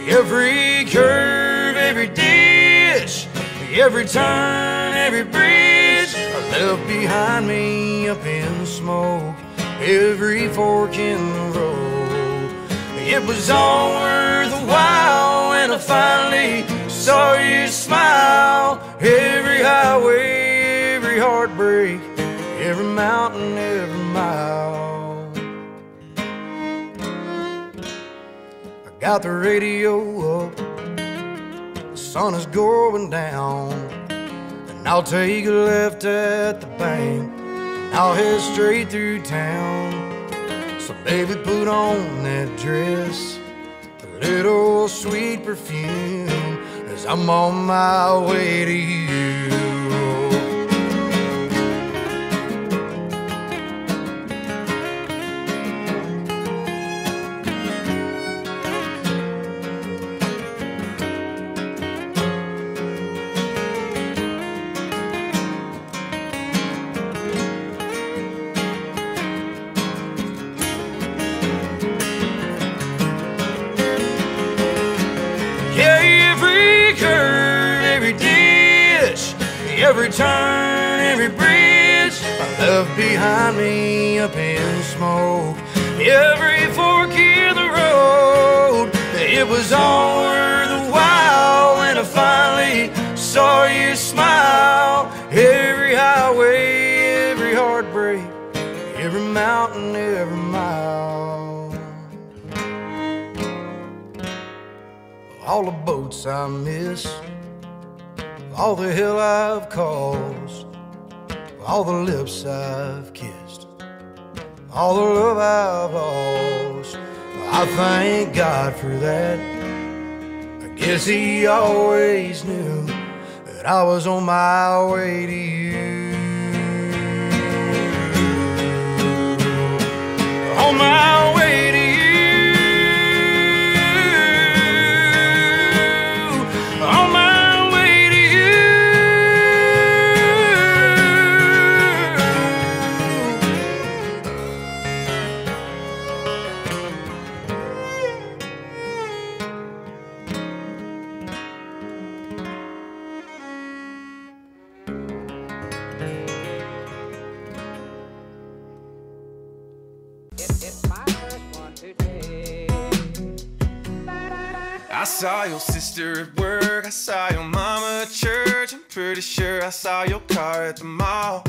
Every curve, every ditch, every turn, every bridge I left behind me up in smoke. Every fork in the road, it was all worth a while when I finally saw you smile. Every highway, every heartbreak, every mountain, every mile. I got the radio up, the sun is going down, and I'll take a left at the bank. I'll head straight through town. So baby, put on that dress, a little sweet perfume, as I'm on my way to you. Behind me up in smoke. Every fork in the road, it was all worth a while when I finally saw you smile. Every highway, every heartbreak, every mountain, every mile. all the boats I miss, all the hell I've caused, all the lips I've kissed, all the love I've lost. I thank God for that. I guess He always knew that I was on my way to you. On my way saw your sister at work, I saw your mama at church. I'm pretty sure I saw your car at the mall.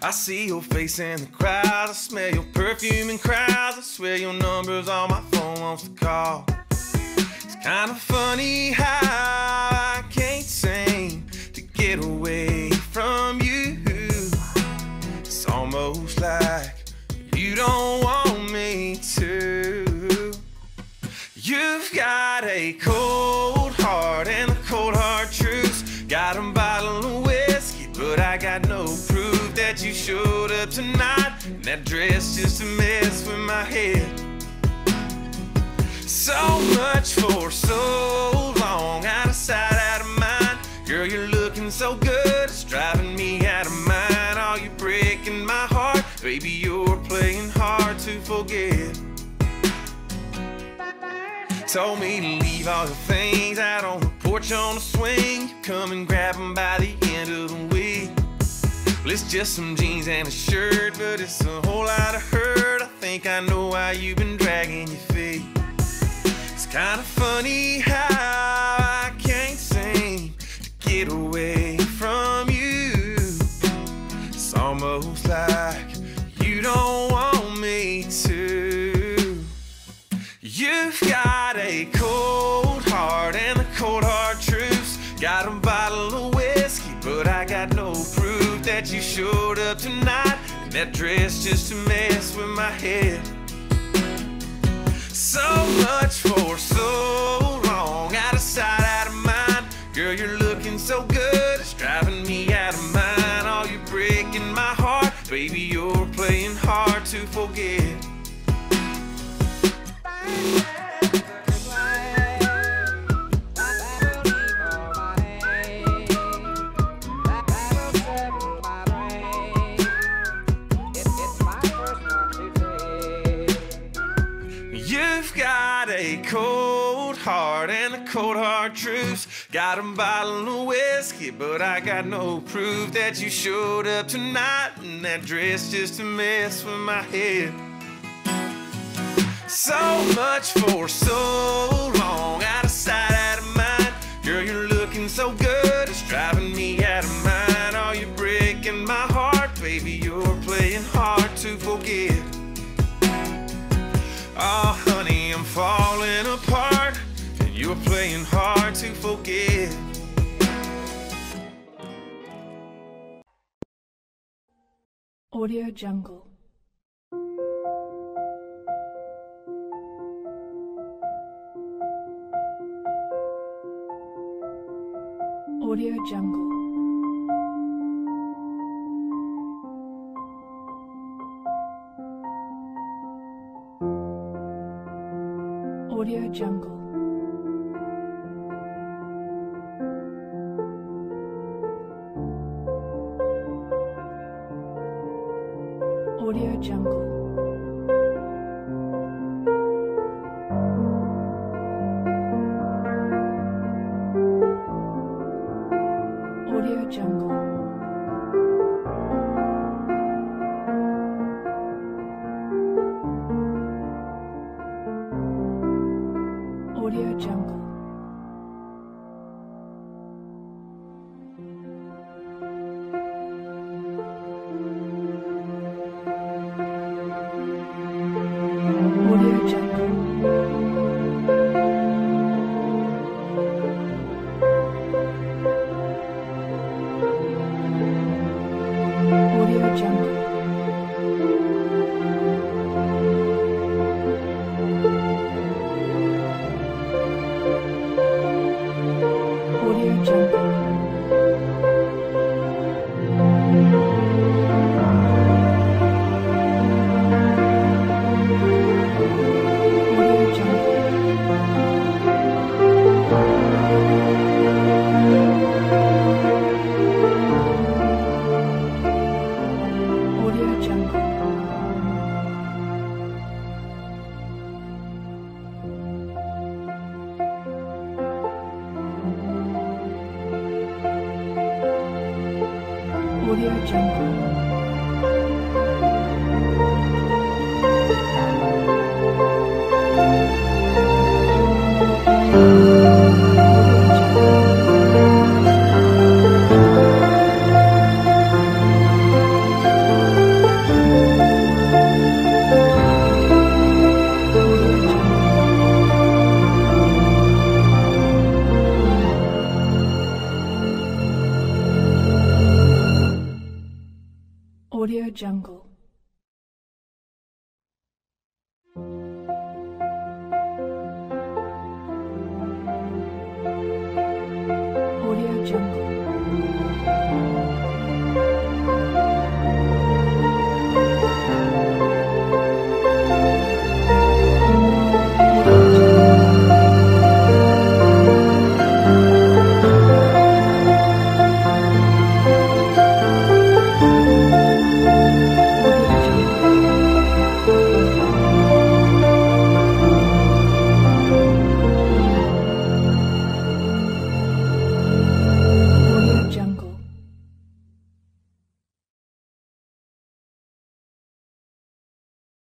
I see your face in the crowd, I smell your perfume in crowds. I swear your number's on my phone, wants to call. It's kind of funny how I can't seem to get away from you. It's almost like you don't want me to. You've got a cold heart and a cold hard truth. Got a bottle of whiskey, but I got no proof that you showed up tonight. And that dress just a mess with my head. So much for so long, out of sight, out of Told me to leave all your things out on the porch on the swing. Come and grab them by the end of the week. Well, it's just some jeans and a shirt, but it's a whole lot of hurt. I think I know why you've been dragging your feet. It's kind of funny just to mess with my head. So much for so cold hard truths. Got a bottle of whiskey, but I got no proof that you showed up tonight in that dress just to mess with my head. So much for so long, out of sight, out of mind. Girl, you're looking so good, it's driving me out of mind. Oh, you're breaking my heart, baby, you're playing hard to forget. Oh, honey, I'm falling apart, and you're playing hard to forget. Audio Jungle. Audio Jungle. Audio Jungle.